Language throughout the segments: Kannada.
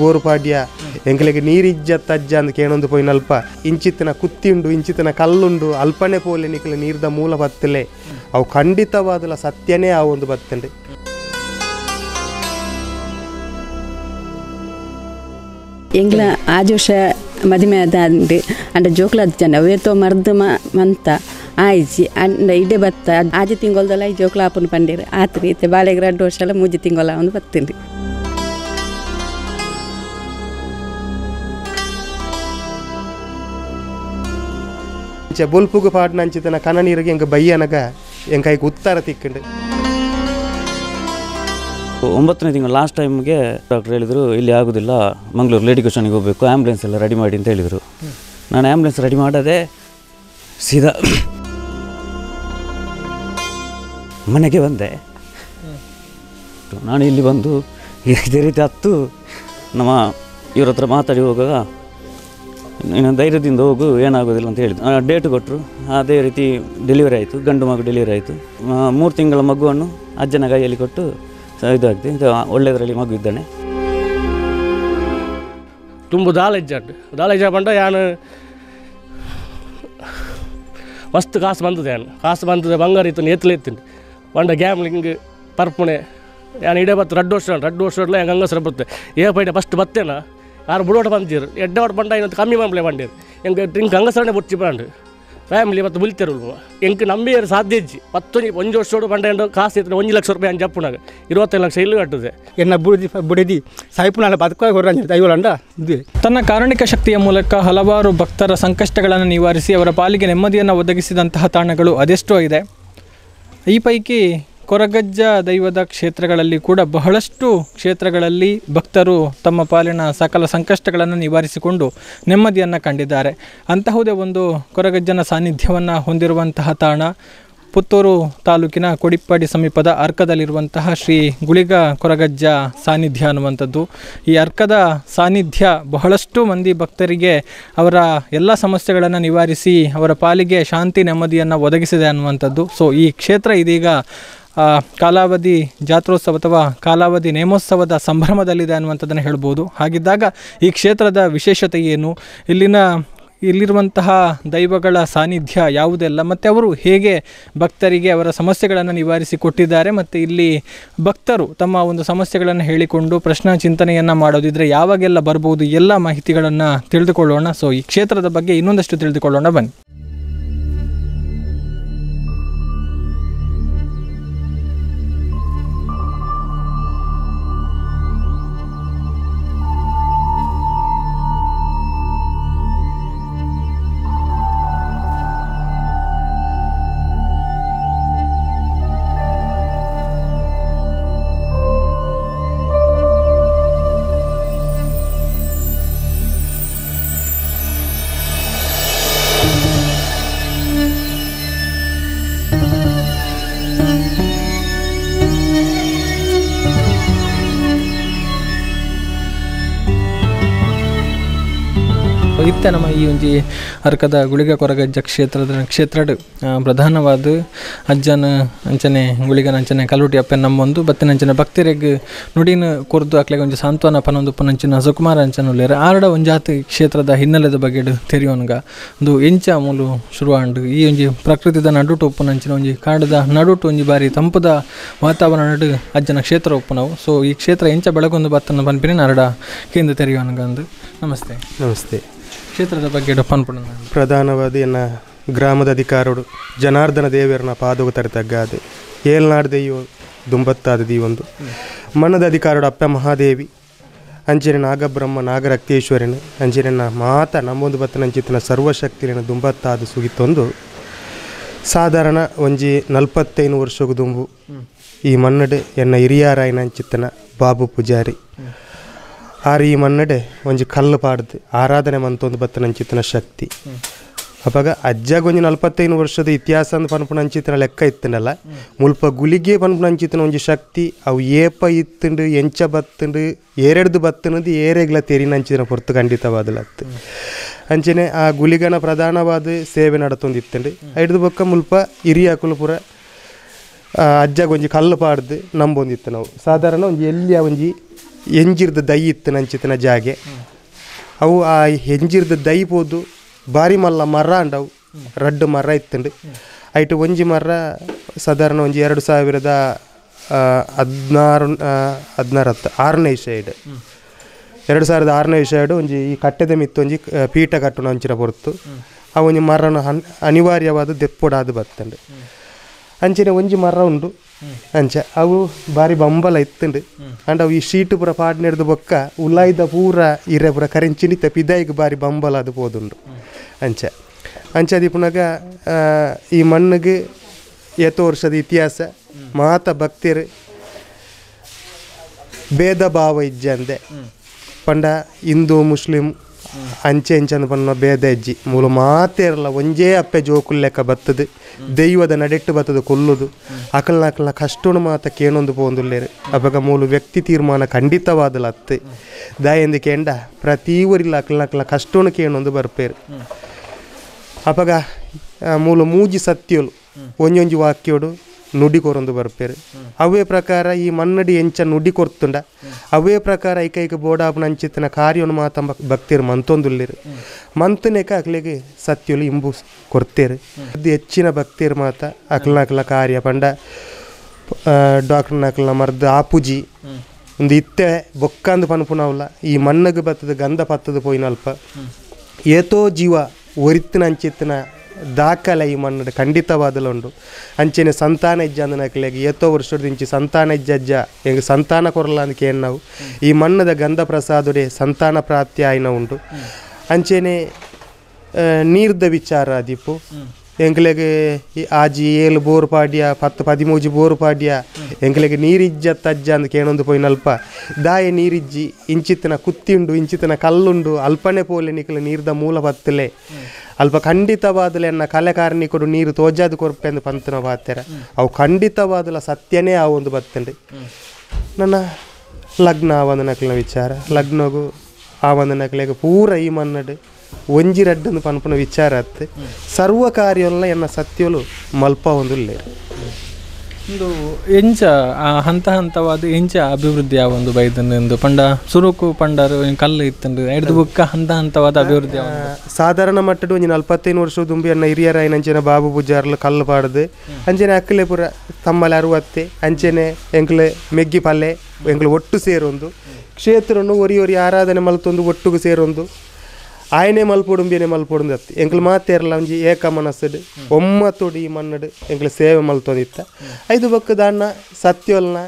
ಬೋರು ಪಾಡ್ಯ. ಎಂಕಲಿಗೆ ನೀರಿಜ್ಜ ತಜ್ಜ ಅಂತ ಕೇಳೊಂದು ಪೋಯಿನಲ್ಪ ಇಂಚಿತ್ತಿನ ಕುತ್ತಿಂಡು, ಇಂಚಿತ್ತಿನ ಕಲ್ಲುಂಡು, ಅಲ್ಪನೆ ಪೋಲೆ ನಿಕ್ಲೆ ನೀರ್ದ ಮೂಲ ಬತ್ತಲೆ. ಅವು ಖಂಡಿತವಾದಲ ಸತ್ಯನೇ ಆ ಒಂದು ಬತ್ತಂಡೆ ಎಂಗ್ಲ ಜೋಶ ಮದುವೆ ಆದಂಡು ಅಂಡ ಜೋಕ್ಲ ಜನ ಅವೇತೋ ಮರ್ದ ಮಂತ, ಆಯ್ಜಿ, ಅಂಡ ಇಡೆ ಬತ್ತ, ಆಜಿ ತಿಂಗಳದಲ್ಲ ಈ ಜೋಕ್ಲ ಆಪನ್ ಪಂಡಿರು. ಆತ್ರಿ ಇತ್ತೆ ಬಾಳೆಗ್ರ ಅಡ್ಡು ವರ್ಷ ಎಲ್ಲ ಮೂಜಿ ತಿಂಗಳ ಒಂದು ಬತ್ತೀನಿ ಇಂಚ ಬೊಲ್ಪುಗು ಪಾಡ್ನ ಅಂಚಿತನ ಕನ ನೀರಿಗೆ ಎಂಕ ಬಯ್ಯನಗ ಕೈಗೆ ಉತ್ತರ ತಿಕ್ಕಂಡು. ಒಂಬತ್ತನೇ ತಿಂಗಳು ಲಾಸ್ಟ್ ಟೈಮ್ಗೆ ಡಾಕ್ಟರ್ ಹೇಳಿದರು, ಇಲ್ಲಿ ಆಗೋದಿಲ್ಲ ಮಂಗಳೂರು ಲೇಡಿ ಕ್ವಶನಿಗೆ ಹೋಗಬೇಕು ಆ್ಯಂಬುಲೆನ್ಸ್ ಎಲ್ಲ ರೆಡಿ ಮಾಡಿ ಅಂತ ಹೇಳಿದರು. ನಾನು ಆ್ಯಂಬುಲೆನ್ಸ್ ರೆಡಿ ಮಾಡದೆ ಸೀದಾ ಮನೆಗೆ ಬಂದೆ. ನಾನು ಇಲ್ಲಿ ಬಂದು, ಇದೇ ರೀತಿ ಹತ್ತು ನಮ್ಮ ಇವ್ರ ಹತ್ರ ಮಾತಾಡಿ ಹೋಗುವಾಗ ನೀನು ಧೈರ್ಯದಿಂದ ಹೋಗು, ಏನಾಗೋದಿಲ್ಲ ಅಂತ ಹೇಳಿದ್ರು. ಡೇಟ್ ಕೊಟ್ಟರು ಅದೇ ರೀತಿ ಡೆಲಿವರಿ ಆಯಿತು. ಗಂಡು ಮಗು ಡೆಲಿವರಿ ಆಯಿತು. ಮೂರು ತಿಂಗಳ ಮಗುವನ್ನು ಅಜ್ಜನ ಕೈಯಲ್ಲಿ ಕೊಟ್ಟು ಇದಾಗ್ತದೆ ಇದು ಒಳ್ಳೆಯದರಲ್ಲಿ ಮಗು ಇದ್ದಾನೆ. ತುಂಬ ದಾಲೆಜ್ಜಾಡ್ ದಾಲೆಜ್ಜ ಪಂಡ ಯಾನು, ಮಸ್ತ್ ಕಾಸು ಬಂದದೆ ಯಾನು. ಕಾಸು ಬಂದದೆ ಬಂಗಾರ ಇತ್ತು ಎತ್ತಲೆ ಎತ್ತಿಂಡು ಬಂಡ ಗ್ಯಾಮ್ಲಿಂಗ್ ಪರ್ಪುಣೆ. ಯಾನು ಇಡೇ ಬತ್ತು ರಡ್ಡು ವರ್ಷ ರಡ್ಡು ವರ್ಷ ಹೆಂಗೆ ಹಂಗಸರ ಬರುತ್ತೆ. ಏ ಪೈಡೆ ಫಸ್ಟ್ ಬತ್ತೇನ? ಯಾರು ಬುಡೋಟ ಬಂದಿರು. ಎಡ್ಡ ಒಟ್ಟು ಬಂಡ ಇನ್ನೊಂದು ಕಮ್ಮಿ ಮಂಪ್ಲೆ ಬಂದಿರು ಹೆಂಗ ಡ್ರಿಂಕ್ ಗಂಗಸರಣೆ ಬುಟ್ಟಿ ಬಂಡು. ಫ್ಯಾಮಿಲಿ ಮತ್ತು ಬುಲ್ತಿರು ಎಂಕ್ ನಂಬಿಯರು ಸಾಧ್ಯ ಇಜ್ಜಿ. ಒಂದು ವರ್ಷೋಡು ಬಂಡ ಎಂಡು ಕಾಸು ಇತ್ತು ಒಂದು ಲಕ್ಷ ರೂಪಾಯಿ ಅಂಜು ಜಪ್ಪುನಾಗ ಇರುವತ್ತೈದು ಲಕ್ಷ ಇಲ್ಲಿ ಕಟ್ಟುದೆ. ಎನ್ನ ಬುಡಿದಿ ಬುಡಿದಿ ಸಾಯ್ಪುನಾಲ ಬದುಕುವ ಹೊರ ದೈವಲಂಡ ಇದು ತನ್ನ ಕಾರಣಿಕ ಶಕ್ತಿಯ ಮೂಲಕ ಹಲವಾರು ಭಕ್ತರ ಸಂಕಷ್ಟಗಳನ್ನು ನಿವಾರಿಸಿ ಅವರ ಪಾಲಿಗೆ ನೆಮ್ಮದಿಯನ್ನು ಒದಗಿಸಿದಂತಹ ತಾಣಗಳು ಅದೆಷ್ಟೋ ಇದೆ. ಈ ಪೈಕಿ ಕೊರಗಜ್ಜ ದೈವದ ಕ್ಷೇತ್ರಗಳಲ್ಲಿ ಕೂಡ ಬಹಳಷ್ಟು ಕ್ಷೇತ್ರಗಳಲ್ಲಿ ಭಕ್ತರು ತಮ್ಮ ಪಾಲಿನ ಸಕಲ ಸಂಕಷ್ಟಗಳನ್ನು ನಿವಾರಿಸಿಕೊಂಡು ನೆಮ್ಮದಿಯನ್ನು ಕಂಡಿದ್ದಾರೆ. ಅಂತಹುದೇ ಒಂದು ಕೊರಗಜ್ಜನ ಸಾನ್ನಿಧ್ಯವನ್ನು ಹೊಂದಿರುವಂತಹ ತಾಣ ಪುತ್ತೂರು ತಾಲೂಕಿನ ಕೊಡಿಪ್ಪಾಡಿ ಸಮೀಪದ ಅರ್ಕದಲ್ಲಿರುವಂತಹ ಶ್ರೀ ಗುಳಿಗ ಕೊರಗಜ್ಜ ಸಾನ್ನಿಧ್ಯ ಅನ್ನುವಂಥದ್ದು. ಈ ಅರ್ಕದ ಸಾನ್ನಿಧ್ಯ ಬಹಳಷ್ಟು ಮಂದಿ ಭಕ್ತರಿಗೆ ಅವರ ಎಲ್ಲ ಸಮಸ್ಯೆಗಳನ್ನು ನಿವಾರಿಸಿ ಅವರ ಪಾಲಿಗೆ ಶಾಂತಿ ನೆಮ್ಮದಿಯನ್ನು ಒದಗಿಸಿದೆ ಅನ್ನುವಂಥದ್ದು. ಸೊ ಈ ಕ್ಷೇತ್ರ ಇದೀಗ ಕಾಲಾವಧಿ ಜಾತ್ರೋತ್ಸವ ಅಥವಾ ಕಾಲಾವಧಿ ನೇಮೋತ್ಸವದ ಸಂಭ್ರಮದಲ್ಲಿದೆ ಅನ್ನುವಂಥದ್ದನ್ನು ಹೇಳ್ಬೋದು. ಹಾಗಿದ್ದಾಗ ಈ ಕ್ಷೇತ್ರದ ವಿಶೇಷತೆ ಏನು? ಇಲ್ಲಿನ, ಇಲ್ಲಿರುವಂತಹ ದೈವಗಳ ಸಾನ್ನಿಧ್ಯ ಯಾವುದೆಲ್ಲ? ಮತ್ತು ಅವರು ಹೇಗೆ ಭಕ್ತರಿಗೆ ಅವರ ಸಮಸ್ಯೆಗಳನ್ನು ನಿವಾರಿಸಿ ಕೊಟ್ಟಿದ್ದಾರೆ? ಮತ್ತು ಇಲ್ಲಿ ಭಕ್ತರು ತಮ್ಮ ಒಂದು ಸಮಸ್ಯೆಗಳನ್ನು ಹೇಳಿಕೊಂಡು ಪ್ರಶ್ನಾ ಚಿಂತನೆಯನ್ನು ಮಾಡೋದಿದ್ರೆ ಯಾವಾಗೆಲ್ಲ ಬರ್ಬೋದು? ಎಲ್ಲ ಮಾಹಿತಿಗಳನ್ನು ತಿಳಿದುಕೊಳ್ಳೋಣ. ಸೊ ಈ ಕ್ಷೇತ್ರದ ಬಗ್ಗೆ ಇನ್ನೊಂದಷ್ಟು ತಿಳಿದುಕೊಳ್ಳೋಣ. ಬನ್ನಿ. ಈ ಒಂಜಿ ಅರ್ಕದ ಗುಳಿಗ ಕೊರಗಜ್ಜ ಕ್ಷೇತ್ರದ ಕ್ಷೇತ್ರಡ್ ಪ್ರಧಾನವಾದ ಅಜ್ಜನ ಅಂಚನೆ, ಗುಳಿಗನ ಅಂಚನೆ ಕಲ್ಲುಟಿ ಅಪ್ಪನ ನಮ್ಮೊಂದು, ಬತ್ತಿನ ಅಂಚನೆ ಭಕ್ತರಿಗೆ ನುಡಿನ ಕೊರ್ದು ಅಕ್ಲೆಗೆ ಒಂಜಿ ಸಾಂತ್ವನ ಪನೊಂದು ಪುನಂಚಿನ ಸುಕುಮಾರ ಅಂಚನ ಉಳ್ಳೇರ ಆರಡ ಒಂಜಾತಿ ಕ್ಷೇತ್ರದ ಹಿನ್ನೆಲೆದ ಬಗೆಡ್ ತೆರೆಯೋನ್ಗ. ಒಂದು ಎಂಚ ಮೂಲು ಶುರುವಾಂಡು. ಈ ಒಂಜಿ ಪ್ರಕೃತಿದ ನಡುಟು ಉಪ್ಪುನಂಚಿನ ಒಂಜಿ ಕಾಡದ ನಡುಟು ಒಂಜಿ ಬಾರಿ ತಂಪುದ ವಾತಾವರಣ ನಡು ಅಜ್ಜನ ಕ್ಷೇತ್ರ ಉಪ್ಪುನವು ಸೊ, ಈ ಕ್ಷೇತ್ರ ಎಂಚ ಬೆಳಗೊಂದು ಬತ್ತನ ಬಂದ್ಬಿನಿ ನರಡ ಕೇಂದ್ರ ತೆರಿಯೋನ್ಗ ಅಂದು. ನಮಸ್ತೆ. ನಮಸ್ತೆ. ಕ್ಷೇತ್ರದ ಬಗ್ಗೆ ಡಪ್ಪನ್ ಪ್ರಧಾನವಾದ ಎನ್ನ ಗ್ರಾಮದ ಅಧಿಕಾರಡು ಜನಾರ್ದನ ದೇವರನ್ನ ಪಾದೋಗ ತರತಗ್ಗಾದೆ ಏಳ್ನಾಡು ದೇವಿ ದುಂಬತ್ತಾದ ದೀವೊಂದು ಮಣ್ಣದ ಅಧಿಕಾರಡು ಅಪ್ಪ ಮಹಾದೇವಿ ಅಂಜನೆ ನಾಗಬ್ರಹ್ಮ ನಾಗರಕ್ತೇಶ್ವರನ ಅಂಜನೆನ ಮಾತ ನಮ್ಮೊಂದು ಬತ್ತನಂಚಿತ್ತಿನ ಸರ್ವಶಕ್ತಿನ ದುಂಬತ್ತಾದ ಸುಗಿತ್ತೊಂದು. ಸಾಧಾರಣ ಒಂಜಿ ನಲ್ಪತ್ತೈದು ವರ್ಷಗೂ ದುಂಬು. ಈ ಮನ್ನಡೆ ಎನ್ನ ಹಿರಿಯರಾಯನ ಅಂಚಿತ್ತನ ಬಾಬು ಪೂಜಾರಿ. ಆರು ಈ ಮನ್ನಡೆ ಒಂಜಿ ಕಲ್ಲು ಪಾಡ್ದು. ಆರಾಧನೆ ಮಂತೊಂದು ಬತ್ತನಂಚಿತ್ತಿನ ಶಕ್ತಿ. ಅಪಾಗ ಅಜ್ಜಾಗ ಒಂಜಿ ನಲ್ಪತ್ತೈದು ವರ್ಷದ ಇತಿಹಾಸ ಅಂದ್ ಪನ್ಪುನ ಅಂಚಿತ್ತಿನ ಲೆಕ್ಕ ಇತ್ತನಲ್ಲ ಮುಲ್ಪ ಗುಲಿಗೆ ಪನ್ಪುನ ಅಂಚಿತ್ತಿನ ಒಂಜಿ ಶಕ್ತಿ ಅವು ಏಪ ಇತ್ತುಂಡು ಎಂಚ ಬತ್ತುಂಡು ಏರೆಡ್ದು ಬತ್ತನದು ಏರೆಗ್ಲ ತೆರಿನ ಅಂಚಿನ ಪೊರ್ತು ಖಂಡಿತವಾದಲತ್ತು. ಅಂಚನೆ ಆ ಗುಲಿಗನ ಪ್ರಧಾನವಾದ ಸೇವೆ ನಡತೊಂದು ಇತ್ತುಂಡು. ಹಿಡ್ದು ಬೊಕ್ಕ ಮುಲ್ಪ ಹಿರಿಯ ಪುರ ಅಜ್ಜಾಗ ಒಂಜಿ ಕಲ್ಲು ಪಾಡ್ದು ನಂಬೊಂದಿತ್ತು ನಾವು. ಸಾಧಾರಣ ಒಂಜಿ ಎಲ್ಲಿಯ ಒಂಜಿ ಎಂಜಿರ್ದ ದೈ ಇತ್ತು ನಂಚಿತ್ತಿನ ಜಾಗೆ. ಅವು ಆ ಎಂಜಿರ್ದ ದೈ ಪೋದು ಬಾರಿ ಮಲ್ಲ ಮರ ಅಂಡವು. ರಡ್ಡು ಮರ ಇತ್ತುಂಡು. ಐಟು ಒಂಜಿ ಮರ ಸಾಧಾರಣ ಒಂಜಿ ಎರಡು ಸಾವಿರದ ಹದಿನಾರು ಹದಿನಾರು ಹತ್ತು ಆರನೇ ಸೈಡ್ ಎರಡು ಸಾವಿರದ ಆರನೇ ವಿಷಯಡು ಒಂಜಿ ಈ ಕಟ್ಟೆದ ಮಿತ್ತು ಒಂಜಿ ಆ, ಪೀಠ ಕಟ್ಟುನ ಅಂಚಿನ ಹೊರತು ಆ ಒಂಜಿ ಮರನ ಅನಿವಾರ್ಯವಾದ ದೆಪ್ಪೊಡಾದ ಬತ್ತಂಡು. ಅಂಚಿನ ಒಂಜಿ ಮರ ಉಂಡು. ಅಂಚ, ಅವು ಬಾರಿ ಬಂಬಲ ಇತ್ತುಂಡು. ಅಂಡ್ ಅವು ಈ ಶೀಟ್ ಪೂರ ಪಾಡ್ನೆಡ್ದು ಬೊಕ್ಕ ಉಲಾಯ್ದ ಪೂರ ಇರೆ ಪೂರ ಕರೆಂಚಿನಿತ ಪಿದಾಯಿಗೆ ಬಾರಿ ಬಂಬಲ ಅದು ಪೋದುಂಡು. ಅಂಚ ಅಂಚ ದೀಪನಾಗ ಈ ಮಣ್ಣಿಗೆ ಏತೋ ವರ್ಷದ ಇತಿಹಾಸ, ಮಾತ ಭಕ್ತಿರು ಭೇದ ಭಾವ ಇಜ್ಜಂದೆ ಪಂಡ ಹಿಂದೂ, ಮುಸ್ಲಿಂ ಅಂಚೆ ಅಂಚನ ಪನ್ನ ಭೇದ ಇಜ್ಜಿ ಮೂಲ ಮಾತೇರಲ್ಲ ಒಂಜೇ ಅಪ್ಪೆ ಜೋಕುಲ್ ಲೆಕ್ಕ ಬತ್ತದು, ದೈವದ ನಡೆಟ್ಟು ಬತ್ತದು, ಕೊಲ್ಲುದು. ಅಕಲ್ನ ಅಕಲ್ನ ಕಷ್ಟೋಣ ಮಾತ ಕೇಣೊಂದು ಪೋಂದುಲ್ಲೇರು. ಅಪಗ ಮೂಲು ವ್ಯಕ್ತಿ ತೀರ್ಮಾನ ಖಂಡಿತವಾದಲ್ಲ ಅತ್ತೆ. ದಾಯಂದು ಕೇಂಡ, ಪ್ರತಿ ಊರಿಲ್ಲ ಅಕಲ್ನ ಅಕಲ್ನ ಕಷ್ಟೋಣ ಕೇನೊಂದು ಬರ್ಪೇರು. ಅಪಗ ಮೂಲ ಮೂಜಿ ಸತ್ಯಲು, ಒಂಜೊಂಜಿ ವಾಕ್ಯೋಡು ನುಡಿ ಕೊರೊಂದು ಬರ್ಪೇರು ಅವೇ ಪ್ರಕಾರ ಈ ಮನ್ನಡಿ ಎಂಚ ನುಡಿ ಕೊರ್ತುಂಡ ಅವೇ ಪ್ರಕಾರ ಐಕೈಕ ಬೋಡಾಪನ ಅಂಚಿತ್ತಿನ ಕಾರ್ಯವನ್ನು ಮಾತ ಭಕ್ತಿರು ಮಂತೊಂದುಲ್ಲಿರು ಮಂತನೇಕ ಅಕ್ಲಿಗೆ ಸತ್ಯಲು ಇಂಬು ಕೊರ್ತೇರು ಅದು ಹೆಚ್ಚಿನ ಭಕ್ತಿರು ಮಾತ ಅಕ್ಲ ಅಕ್ಲ ಕಾರ್ಯ ಪಂಡ ಡಾಕ್ಟರ್ ನಕ್ಲ ಮರ್ದ ಆಪುಜಿ ಒಂದು ಇತ್ತೆ ಬೊಕ್ಕಂದು ಪನ್ಪುನವಲ್ಲ ಈ ಮಣ್ಣಗೆ ಬತ್ತದ ಗಂಧ ಪತ್ತದ ಪೋಯಿನಲ್ಪ ಏತೋ ಜೀವ ಒರಿತ್ತಿನ ಅಂಚಿತ್ತಿನ ದಾಖಲೆ ಈ ಮಣ್ಣು ಖಂಡಿತವಾದಲುಂಡು ಅಂಚೆನೆ ಸಂತಾನ ಇಜ್ಜ ಅಂದನಕ್ಲೆಗೆ ಏತೋ ವರ್ಷದ ಇಂಚಿ ಸಂತಾನ ಇಜ್ಜಜ್ಜ ಹೆಂಗೆ ಸಂತಾನ ಕೊರಲ್ಲ ನಾವು. ಈ ಮಣ್ಣದ ಗಂಧ ಪ್ರಸಾದುಡೆ ಸಂತಾನ ಪ್ರಾಪ್ತಿ ಆಯ್ನ ಉಂಟು. ಅಂಚೆನೆ ನೀರ್ದ ವಿಚಾರ ದೀಪು. ಎಂಕ್ಲೆಗೆ ಈ ಆಜಿ ಏಳು ಬೋರ್ ಪಾಡ್ಯ, ಪತ್ತು ಪದಿಮೂಜಿ ಬೋರ್ ಪಾಡ್ಯ. ಎಂಕ್ಲೆಗೆ ನೀರಿಜ್ಜ ತಜ್ಜ ಅಂದ್ ಪೋಯಿನ ಅಲ್ಪ. ದಾಯ ನೀರಿಜ್ಜಿ, ಇಂಚಿತ್ತಿನ ಕುತ್ತಿಂಡು ಇಂಚಿತ್ತಿನ ಕಲ್ಲುಂಡು ಅಲ್ಪನೆ ಪೋಲೆ ನಿಕ್ಲೆ ನೀರ್ದ ಮೂಲ ಬತ್ತಲೆ ಅಲ್ಪ ಖಂಡಿತವಾದಲೆ ಅನ್ನ ಕಲೆ ಕಾರ್ಮಿಕರು ನೀರು ತೋಜಾದ ಕೊರ್ಪೆ ಅಂದ್ ಪಂತನ ಬಾತ್ಯರ ಅವು ಖಂಡಿತವಾದಲ ಸತ್ಯನೇ ಆ ಒಂದು ಬತ್ತನ್ರಿ ನನ್ನ ಲಗ್ನ ಆ ಒಂದು ನಕಲಿನ ವಿಚಾರ, ಲಗ್ನಗು ಆ ಒಂದು ನಕಲಿಗೆ ಪೂರ ಈ ಮನ್ನಡು ಒಂಜಿ ರಡ್ಡಂದು ಪನ್ಪುನ ವಿಚಾರ ಅತ್ತೆ. ಸರ್ವ ಕಾರ್ಯಲ್ಲ ಎನ್ನ ಸತ್ಯಲು ಮಲ್ಪ ಒಂದು ಒಂದು ಎಂಚ ಹಂತ ಹಂತವಾದ ಎಂಚ ಅಭಿವೃದ್ಧಿ ಆ ಒಂದು ಬೈದನೆಂದು ಪಂಡ ಸುರುಕು ಪಂಡರು ಕಲ್ಲು ಇತ್ತು ಹಿಡಿದು ಬುಕ್ಕ ಹಂತ ಹಂತವಾದ ಅಭಿವೃದ್ಧಿ ಸಾಧಾರಣ ಮಟ್ಟದ ಒಂಜಿ ನಲ್ಪತ್ತೈದು ವರ್ಷ ದುಂಬಿಯನ್ನ ಹಿರಿಯರ ಅಂಚೆನ ಬಾಬು ಪೂಜಾರ್ಲು ಕಲ್ಲು ಪಾಡ್ದು. ಅಂಚೆನೆ ಅಕ್ಕಲೆ ಪುರ ತಮ್ಮಲೆ ಅರುವತ್ತೆ ಅಂಚೆನೆ ಎಂಕ್ಲೆ ಮೆಗ್ಗಿ ಪಲ್ಲೆ ಎಂಕ್ಲೆ ಒಟ್ಟು ಸೇರೊಂದು. ಕ್ಷೇತ್ರನು ಒರಿ ಒರಿ ಆರಾಧನೆ ಮಲ್ತೊಂದು ಒಟ್ಟುಗು ಸೇರೊಂದು. ಆಯನೆ ಮಲ್ಪೊಡುಂಬಿಯನೆ ಮಲ್ಪೊಡುಂದು ಅತ್ತೆ. ಎಂಕ್ಲು ಮಾತೇರಲ್ಲ ಒಂಜಿ ಏಕ ಮನಸ್ಸಡು ಒಮ್ಮತ್ತೋಡು ಈ ಮನ್ನಡು ಎಂಕ್ಲೆ ಸೇವೆ ಮಲ್ತೊಂದಿತ್ತ ಐದು ಬಕ್ಕ ದಾನ್ನ ಸತ್ಯೋಲ್ನ,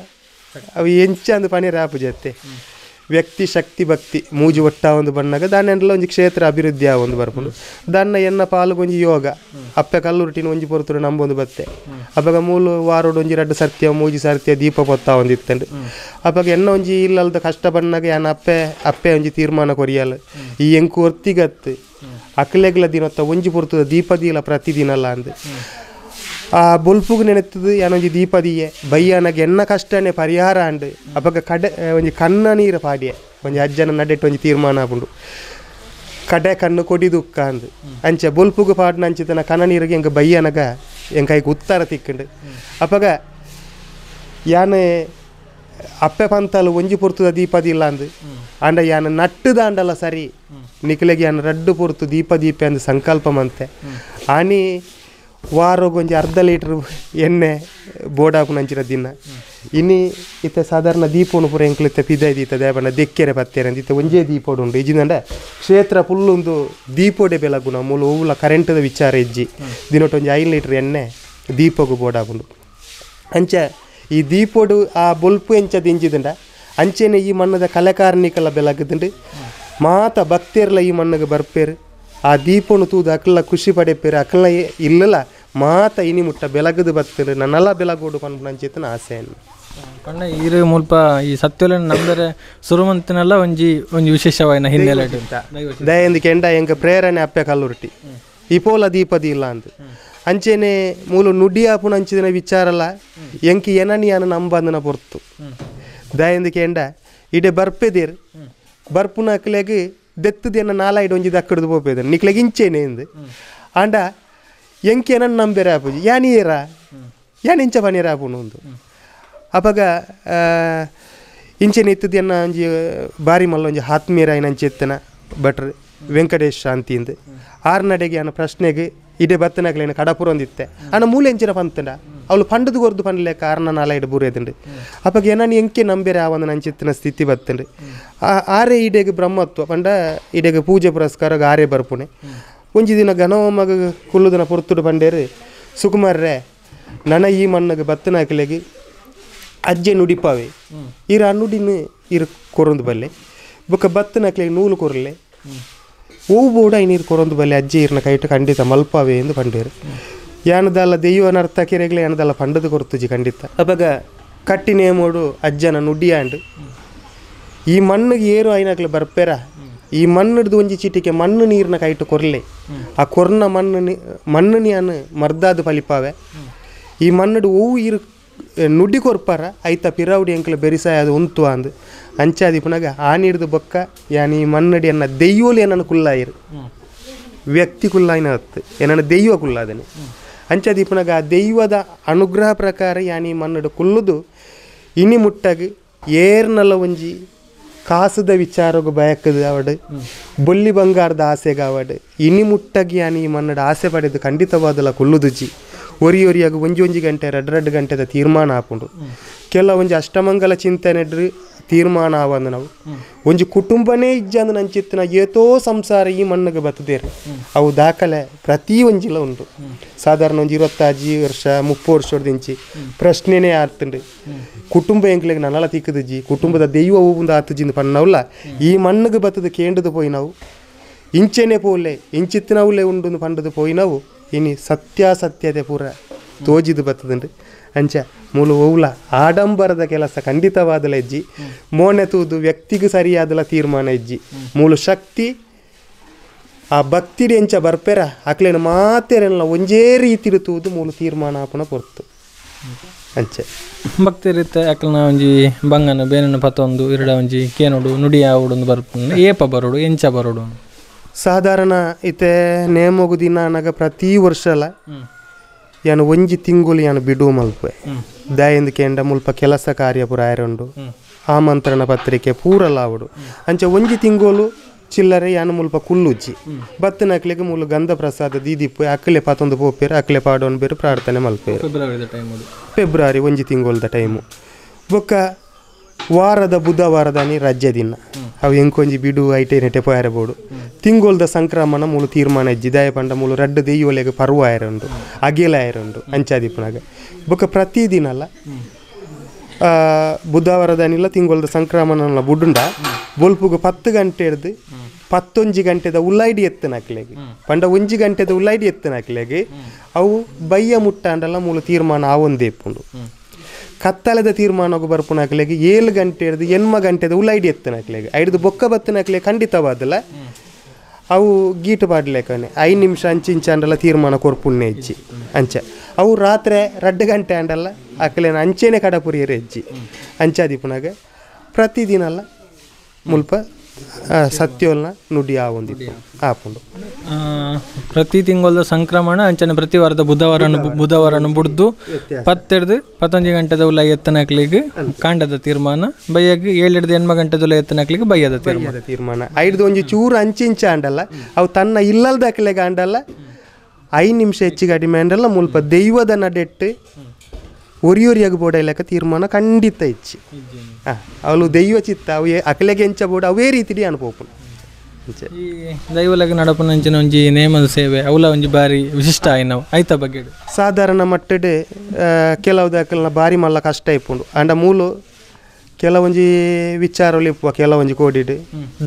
ಅವು ಎಂಚ ಪನಿ ರಾಪು ಜತ್ತೆ ವ್ಯಕ್ತಿ ಶಕ್ತಿ ಭಕ್ತಿ, ಮೂಜಿ ಒಟ್ಟ ಒಂದು ಬಣ್ಣಗ ದಾನೆಲ್ಲ ಒಂಜಿ ಕ್ಷೇತ್ರ ಅಭಿವೃದ್ಧಿ ಆ ಒಂದು ಬರ್ಪುಂಡು ದಾನ್ನ ಎನ್ನ ಪಾಲು ಒಂಜಿ ಯೋಗ, ಅಪ್ಪೆ ಕಲ್ಲುರುಟಿನ ಒಂಜಿ ಪೊರ್ತುಡು ನಂಬೊಂದು ಬತ್ತೆ. ಅಪ್ಪಾಗ ಮೂಲು ವಾರೋಡು ಒಂಜಿ ರಡ್ಡು ಸರ್ತ್ಯ, ಮೂಜಿ ಸರ್ತ್ಯ ದೀಪ ಪೊತ್ತ ಒಂದಿತ್ತಂಡು. ಅಪ್ಪಾಗ ಎನ್ನ ಒಂಜಿ ಇಲ್ಲಲ್ದ ಕಷ್ಟ ಬಣ್ಣಗ ಯಾನ ಅಪ್ಪೆ ಅಪ್ಪೆ ಒಂಜಿ ತೀರ್ಮಾನ ಕೊರಿಯಲ್. ಈ ಎಂಕು ಒತ್ತಿಗತ್ತು, ಅಕ್ಲೆಗ್ಲ ದಿನತ್ತ ಒಂಜಿ ಪೊರ್ತುದ ದೀಪ ದೀಲ ಪ್ರತಿದಿನಲ್ಲ ಅಂದು. ಆ ಬೊಲ್ಪುಗು ನೆನೆತ್ತದು ಯಾನೊಂಜಿ ದೀಪದಿಯೆ. ಬಯ್ಯನಗೆ ಎನ್ನ ಕಷ್ಟನೆ ಪರಿಹಾರ ಅಂಡ್ ಅಪಗ ಕಡೆ ಒಂಜಿ ಕನ್ನ ನೀರು ಪಾಡಿಯೆ. ಒಂಜಿ ಅಜ್ಜನ ನಡೆಟ್ಟು ಒಂಜಿ ತೀರ್ಮಾನ ಆಪುಂಡು. ಕಡೆ ಕಣ್ಣು ಕೊಡಿದುಕ್ಕ ಅಂದ್. ಅಂಚೆ ಬೊಲ್ಪುಗು ಪಾಡ್ನ ಅಂಚಿತನ ಕನ್ನ ನೀರಿಗೆ ಎಂಗ ಬಯ್ಯನಗ ಕೈಗೆ ಉತ್ತರ ತಿಕ್ಕಂಡು. ಅಪಗ ಯಾನೆ ಅಪ್ಪೆ ಪಂತಲು ಒಂಜಿ ಪೊರ್ತುದ ದೀಪದಿ ಇಲ್ಲ ಅಂದ್. ಅಂಡ ಯಾನ ನಟ್ಟದ ಅಂಡಲ್ಲ ಸರಿ. ನಿಖಲೆಗೆ ಯಾನ ರಡ್ಡು ಪೊರ್ತು ದೀಪ ದೀಪೆ ಅಂದ್ ಸಂಕಲ್ಪ ಮಂತೆ ಆನಿ ವಾರೋಗ ಒಂಜಿ ಅರ್ಧ ಲೀಟ್ರ್ ಎಣ್ಣೆ ಬೋಡಾಪುನ ಅಂಚಿನ ದಿನ. ಇನಿ ಇತ್ತೆ ಸಾಧಾರಣ ದೀಪವನ್ನು ಪೂರ ಎಂಕ್ಲಿತ್ತೆ ಪಿದಾಯ್ ದೀತ ದೇವಣ್ಣ ದೆಕ್ಕೆರೆ ಪತ್ತೇರೆ ಅಂದಿತ್ತೆ ಒಂಜೇ ದೀಪೋಡು ಉಂಡು ಇಜಿನಂಡ ಕ್ಷೇತ್ರ ಫುಲ್ಲೊಂದು ದೀಪೋಡೆ ಬೆಳಗುನ ಮೂಲ ಹೂವುಲ ಕರೆಂಟದ ವಿಚಾರ ಇಜ್ಜಿ. ದಿನೊಟ್ಟು ಒಂಜಿ ಐದು ಲೀಟ್ರ್ ಎಣ್ಣೆ ದೀಪಗು ಬೋಡಾಪುಂಡು ಅಂಚೆ ಈ ದೀಪೋಡು ಆ ಬೊಲ್ಪು ಎಂಚ ದಿಂಜಿದಂಡ ಅಂಚೆನೆ ಈ ಮಣ್ಣದ ಕಲೆಕಾರ್ಣಿಕಲ ಬೆಳಗದಂಡು ಮಾತ ಭಕ್ತಿಯರ್ಲ ಈ ಮಣ್ಣಗೆ ಬರ್ಪೇರು. ಆ ದೀಪವನ್ನು ತೂದು ಅಕ್ಕಲ ಖುಷಿ ಪಡೆಪೇರು ಅಕಲ್ಲ ಇಲ್ಲಲ್ಲ ಮಾತ ಇನಿ ಮುಟ್ಟ ಬೆಲಗದು ಬರ್ತೇರು ನನ್ನೆಲ್ಲ ಬೆಲಗೋಡು ಪನ್ಪು ಆಸೆ ಆಸೆಯನ್ನು. ಪಂಡ ಇರು ಮುಲ್ಪ ಈ ಸತ್ಯಲ ನಂಬರೆ ಸುರುಮಂತನೆಲ್ಲ ಒಂಜಿ ಒಂಜಿ ವಿಶೇಷವಾಯಿನ ಹಿನ್ನೆಲೆ. ದಯಂದು ಕೆಂಡ ಎಂಗ ಪ್ರೇರಣೆ ಅಪ್ಪೆ ಕಲ್ಲುರುಟಿ. ಈ ಪೋಲ ದೀಪದಿ ಇಲ್ಲ ಅಂದು. ಅಂಚೆನೆ ಮೂಲ ನುಡಿ ಆಪುನ ಅಂಚಿದಿನ ವಿಚಾರಲ್ಲ ಎಂಕಿ ಎನನಿ ಅನ ನಂಬಂದನ ಪೊರ್ತು. ದಯಂದು ಕೆಂಡ ಇಡೆ ಬರ್ಪೆದಿರ್ ಬರ್ಪುನ ಅಕ್ಲೆಗ್ ದೆತ್ತದ ಎನ್ನ ನಾಲಾಯ್ಡು ಒಂಜಿ ದಕ್ಕಡ್ದು ಪೋಪೇದ ನಿಕ್ಲೆಗ್ ಇಂಚೇನೆ ಎಂದು ಆಂಡ ಎಂಕಿ ಎನನ್ ನಂಬೆರೆ ಆಪುಜಿ. ಯಾನಿ ಏರ? ಯಾನ್ ಇಂಚ ಪನಿರ ಆಪುನು ಒಂದು ಇಂಚೆನೆ ಇಂಚೆನೆ ಇತ್ತದನ್ನ ಒಂಜಿ ಬಾರಿ ಮಲ್ಲ ಒಂಜಿ ಆತ್ಮೀಯರ ಆಯ್ನಂಚೆ ಎತ್ತನ ಭಟ್ರ ವೆಂಕಟೇಶ್ ಎಂದು ಆರ್ನಡೆಗೆ ಅನ್ನ ಪ್ರಶ್ನೆಗೆ ಇಡೇ ಬತ್ತನಾಗ್ಲೇನ ಕಡಪುರ ಒಂದಿತ್ತೆ. ಅನ್ನ ಮೂಲೆ ಇಂಚಿನ ಪಂತಂಡ. ಅವಳು ಪಂಡದು ಕೊರ್ದು ಪನ್ಲೆ ಕಾರಣ ನಾಲ ಇಡ ಬೂರೇದಂಡು ಅಪ್ಪಗೆ ಏನಾನಿ ಎಂಕೆ ನಂಬೇರೆ ಒಂದು ನಂಚಿತ್ತಿನ ಸ್ಥಿತಿ ಬತ್ತುಂಡು ಆರೆ ಈಡೆಗೆ ಬ್ರಹ್ಮತ್ವ, ಪಂಡ ಈಡೆಗೆ ಪೂಜೆ ಪುರಸ್ಕಾರ ಆರೆ ಬರ್ಪುಣೆ. ಒಂಜಿ ದಿನ ಗಣವಮ್ಮಗ ಕುಲ್ಲುದನ ಪೊರ್ತುಡು ಪಂಡೇರು, ಸುಕುಮಾರ್ರೆ, ನನ ಈ ಮಣ್ಣಗೆ ಬತ್ತನ ಹಾಕಲೆಗೆ ಅಜ್ಜೆ ನುಡಿಪಾವೆ. ಇರ ನುಡಿನ ಇರು ಕೊರೊಂದು ಬಲ್ಲೆ. ಬೊಕ್ಕ ಬತ್ತನ ನೂಲು ಕೊರಲೆ. ಹೂವು ಬೋಡ ಇನ್ನೀರು ಕೊರೊಂದು ಬಲ್ಲೆ ಅಜ್ಜೆ ಇರ್ನ ಕೈಟ ಖಂಡಿತ ಮಲ್ಪಾವೆ ಎಂದು ಪಂಡೇರು. ಯಾನದಲ್ಲ ಅರ್ಥ ಕೆರೆಗ್ಲೆ ಯಾನದಲ್ಲ ಪಂಡದ ಕೊರ್ತುಜಿ ಖಂಡಿತ. ಅವಾಗ ಕಟ್ಟಿ ನೇಮೋಡು ಅಜ್ಜನ ನುಡಿಯಾಂಡು ಈ ಮಣ್ಣಿಗೆ ಏರು ಐನಾಗ್ಲೆ ಬರ್ಪೇರ, ಈ ಮಣ್ಣಿಡ್ದು ಒಂಜಿ ಚೀಟಿಗೆ ಮಣ್ಣು ನೀರಿನ ಕೈಟು ಕೊರ್ಲೆ. ಆ ಕೊರ್ನ ಮಣ್ಣು ಮಣ್ಣು ನೀನು ಮರ್ದಾದ ಫಲಿಪಾವೆ. ಈ ಮಣ್ಣಡು ಹೂವು ಇರು ನುಡಿ ಕೊರ್ಪಾರ, ಐತ ಪಿರಾವುಡಿ ಅಂಕಲ ಬೆರಿಸಾಯ ಅದು ಉಂತು ಅಂದು. ಅಂಚಾದಿ ಪುನಗ ಆನಿಡ್ದು ಬೊಕ್ಕ ಯಾನ ಈ ಮಣ್ಣಡಿ ಅನ್ನ ದೆಯ್ಯೋಲಿ ಏನನ್ನು ಕುಲ್ಲಾಯಿರು. ವ್ಯಕ್ತಿ ಕುಲ್ಲಾಯಿನ ಹತ್ತು ಏನನ್ನ ದೈವ ಕುಲ್ಲಾದನೆ. ಅಂಚಾದಿ ದೀಪನಾಗ ಆ ದೆಯ್ವದ ಅನುಗ್ರಹ ಪ್ರಕಾರ ಯಾನಿ ಮನ್ನಡು ಕುಲ್ಲುದು. ಇನಿ ಮುಟ್ಟಾಗಿ ಏರ್ನಲ್ಲ ಒಂಜಿ ಕಾಸದ ವಿಚಾರಗು ಬಯಕದ ಅವಡು. ಬೊಲ್ಲಿ ಬಂಗಾರದ ಆಸೆಗ ಅವಡು. ಇನಿ ಮುಟ್ಟಾಗಿ ಯಾನಿ ಈ ಮನ್ನಡ ಆಸೆ ಪಡೆದು ಖಂಡಿತವಾದಲ ಕುಲ್ಲುದುಜಿ ಒರಿ ಒರಿಯಾಗ ಒಂಜಿ ಒಂಜಿ ಗಂಟೆ ರೆಡ್ ರೆಡ್ ಗಂಟೆದ ತೀರ್ಮಾನ ಹಾಕೊಂಡು ಒಂಜಿ ಅಷ್ಟಮಂಗಲ ಚಿಂತನೆಡ್ರಿ ತೀರ್ಮಾನ ಆವಂದು ನಾವು. ಒಂಜಿ ಕುಟುಂಬನೇ ಇಜ್ಜಂದು ನಂಚಿತ್ತಿನ ಏತೋ ಸಂಸಾರ ಈ ಮಣ್ಣಿಗೆ ಬತ್ತದೇರು ಅವು ದಾಖಲೆ ಪ್ರತಿ ಒಂಜಿಲ ಉಂಟು. ಸಾಧಾರಣ ಒಂಜಿ ಇರುವತ್ತಾಜಿ ವರ್ಷ, ಮುಪ್ಪು ವರ್ಷದಿಂಚಿ ಪ್ರಶ್ನೆನೇ ಆರ್ತುಂಡು ಕುಟುಂಬ ಎಂಕ್ಲೆಗೆ ನನ್ನಲ್ಲ ತಿಕ್ಕದಜ್ಜಿ ಕುಟುಂಬದ ದೈವ ಹೂವುಂದ ಆತಜಿಂದ ಪನ್ನವಲ್ಲ. ಈ ಮಣ್ಣಿಗೆ ಬತ್ತದ ಕೇಂಡದು ಪೋಯಿ ನಾವು. ಇಂಚೆನೆ ಪೋಲೆ ಇಂಚಿತ್ತಿನವುಲೆ ಉಂಡು ಪಂಡದು ಪೋಯಿ ನಾವು. ಇನಿ ಸತ್ಯಾಸತ್ಯತೆ ಪೂರ. ತೋಜಿದು ಬರ್ತದನ್ರಿ ಅಂಚ ಮೂಲು ಹೋಗ್ಲ ಆಡಂಬರದ ಕೆಲಸ ಖಂಡಿತವಾದಲ ಹೆಜ್ಜಿ ಮೋನೆ ತೂದು ವ್ಯಕ್ತಿಗೂ ಸರಿಯಾದಲ ತೀರ್ಮಾನ ಹೆಜ್ಜಿ ಮೂಲು ಶಕ್ತಿ ಆ ಭಕ್ತಿಡಿ ಎಂಚ ಬರ್ಪೆರ ಅಕ್ಲೇನ ಮಾತೇರೆಲ್ಲ ಒಂಜೇ ರೀತಿ ತೂದು ಮೂಲು ತೀರ್ಮಾನ ಆಪುನ ಪೊರ್ತು ಅಂಚೆ. ಭಕ್ತಿ ರೀತಿ ಅಕ್ಲನ ಒಂಜಿ ಬಂಗನ ಬೇನನ ಪತೊಂದು ಇರಡ ಒಂಜಿ ಕೇನೋಡು ನುಡಿ ಆವುಡೊಂದು ಬರ್ಪುಂಡು ಏಪ ಬರೋಡು ಎಂಚ ಬರೋಡು? ಸಾಧಾರಣ ಇತ್ತೆ ನೇಮಗು ದಿನ ಪ್ರತಿ ವರ್ಷಲ ಯಾನು ಒಂಜಿ ತಿಂಗುಲು ಯಾನು ಬಿಡು ಮಲ್ಪೆ ದಯಂದು ಕೆಂಡ ಮುಲ್ಪ ಕೆಲಸ ಕಾರ್ಯ ಪುರ ಆಯರುಂಡು. ಆಮಂತ್ರಣ ಪತ್ರಿಕೆ ಪೂರ ಲಾವುಡು. ಅಂಚ ಒಂಜಿ ತಿಂಗೋಲು ಚಿಲ್ಲರೆ ಯಾನು ಮುಲ್ಪ ಕುಲ್ಲುಜ್ಜಿ. ಬತ್ತ ಅಕ್ಲೆಗೆ ಮೂಲ ಗಂಧ ಪ್ರಸಾದ ದೀದಿಪ್ಪು ಅಕ್ಲೆ ಪತ್ತೊಂದು ಪೋಪೇರು ಅಕ್ಲೆ ಪಾಡೋನ್ ಬೇರು ಪ್ರಾರ್ಥನೆ ಮಲ್ಪೇರು ಫೆಬ್ರವರಿ ಒಂಜಿ ತಿಂಗೊಳ್ದ ಟೈಮು ಬೊಕ್ಕ ವಾರದ ಬುಧವಾರದಾನಿ ರಜೆ ದಿನ. ಅವು ಎಂಕೊಂಜಿ ಬಿಡು ಐಟೆ ನೆಟೆ ಪೋಯರಬೋಡು ತಿಂಗೋಲ್ದ ಸಂಕ್ರಮಣ ಮೂಲು ತೀರ್ಮಾನ ಇಜ್ಜಿ. ದಯ ಪಂಡ ಮೂಲು ರಡ್ಡು ದೆಯ್ಯೋಲೆಗೆ ಪರ್ವ ಆಯರುಂಡು ಅಗೆಲ ಆಯರುಂಡು ಅಂಚಾದಿಪ್ಪನಾಗ ಅಲ್ಲ. ಆ, ಬುಧವಾರದಾನಿಲ್ಲ ತಿಂಗೋಲ್ದ ಸಂಕ್ರಮಣ ಬುಡುಂಡ. ಬೊಲ್ಪುಗ ಪತ್ತು ಗಂಟೆ ಹಿಡ್ದು ಪತ್ತೊಂಜಿ ಗಂಟೆದ ಉಳ್ಳಾಯ್ಡಿ ಎತ್ತನಾಕ್ಲೆಗೆ ಪಂಡ ಒಂಜಿ ಗಂಟೆದ ಉಳ್ಳಾಯ್ಡಿ ಎತ್ತನಾಕ್ಲೆಗೆ ಅವು ಬಯ್ಯ ಮುಟ್ಟಾಂಡಲ್ಲ ಮೂಲ ತೀರ್ಮಾನ ಆವೊಂದೇ ಇಪ್ಪುಂಡು ಕತ್ತಲದ ತೀರ್ಮಾನಕ್ಕೆ ಬರ್ಪುನಾಕ್ಲೆಗೆ ಏಳು ಗಂಟೆ ಹಿಡಿದು ಎನ್ಮ ಗಂಟೆದ ಉಳ್ಳಾಯ್ಡಿ ಎತ್ತನಾಕ್ಲೆಗೆ ಐದು ಬೊಕ್ಕ ಬತ್ತನಾಕ್ಲೆ ಖಂಡಿತವಾದಲ್ಲ, ಅವು ಗೀಟು ಪಾಡ್ಲೇಕನೆ ಐದು ನಿಮಿಷ ಅಂಚಿಂಚ ಅಂಡಲ್ಲ ತೀರ್ಮಾನ ಕೊರ್ಪುಣ್ಣೆ ಇಜ್ಜಿ ಅಂಚೆ. ಅವು ರಾತ್ರಿ ರಡ್ಡು ಗಂಟೆ ಅಂಡಲ್ಲ, ಅಕ್ಲೇನ ಅಂಚೆನೆ ಕಡಪುರಿಯರ ಹೆಜ್ಜಿ. ಅಂಚಾದಿಪ್ಪನಾಗ ಪ್ರತಿದಿನಲ್ಲ ಮುಲ್ಪ ಆ, ಸತ್ಯೋಲ್ನ ನುಡಿ ಆ ಒಂದು ಹಾಕೊಂಡು. ಪ್ರತಿ ತಿಂಗಳ ಸಂಕ್ರಮಣ ಅಂಚನೆ ಪ್ರತಿ ವಾರದ ಬುಧವಾರನು ಬುಧವಾರನು ಬುಡ್ದು ಪತ್ತೆಡ್ದು ಪತ್ತೊಂಜಿ ಗಂಟೆದ ಉಲ್ಲ ಎತ್ತನಕ್ಲಿಗೆ ಕಾಂಡದ ತೀರ್ಮಾನ ಬೈಯಾಗಿ ಏಳೆಡ್ದು ಎಣ್ಮ ಗಂಟೆದ ಉಲ್ಲ ಎತ್ತನಕ್ಲಿಗೆ ಬೈಯದ ತೀರ್ಮಾನ. ತೀರ್ಮಾನ. ಐದು ಒಂಜಿ ಚೂರು ಅಂಚಿಂಚ ಅಂಡಲ್ಲ ಅವು ತನ್ನ ಇಲ್ಲಲ್ದಕ್ಲೆಗ ಅಂಡಲ್ಲ ಐದು ನಿಮಿಷ ಹೆಚ್ಚಿಗೆ ಕಡಿಮೆ ಅಂಡಲ್ಲ ಮುಲ್ಪ ದೈವದ ನಡೆಟ್ಟು ಒರಿಯೊರಿಯಾಗಿ ಬೋಡ ಇಲ್ಲಕ ತೀರ್ಮಾನ ಖಂಡಿತ ಇಚ್ಚಿ ಹಾಂ ಅವಳು ದೈವ ಚಿತ್ತ ಅವು ಅಕಲೆಗೆ ಎಂಚ ಬೋಡ ಅವೇ ರೀತಿಡಿ ಅನುಭವ ದೈವ ಈ ದೈವಲಗ ನಡಪನ ಅಂಚಿನ ಒಂಜಿ ನೇಮದ ಸೇವೆ ಅವಲ ಒಂಜಿ ಬಾರಿ ವಿಶಿಷ್ಟ ಆಯ್ನವು ಐತ ಬಗ್ಗೆ ಸಾಧಾರಣ ಮಟ್ಟಡೆ ಕೆಲವು ದಾಖಲನ ಬಾರಿ ಮಲ್ಲ ಕಷ್ಟ ಇಪ್ಪುಂಡು. ಅಂಡ ಮೂಲು ಕೆಲವೊಂಜಿ ವಿಚಾರಗಳು ಇಪ್ಪ ಕೆಲವೊಂಜಿ ಕೋಡಿಡು.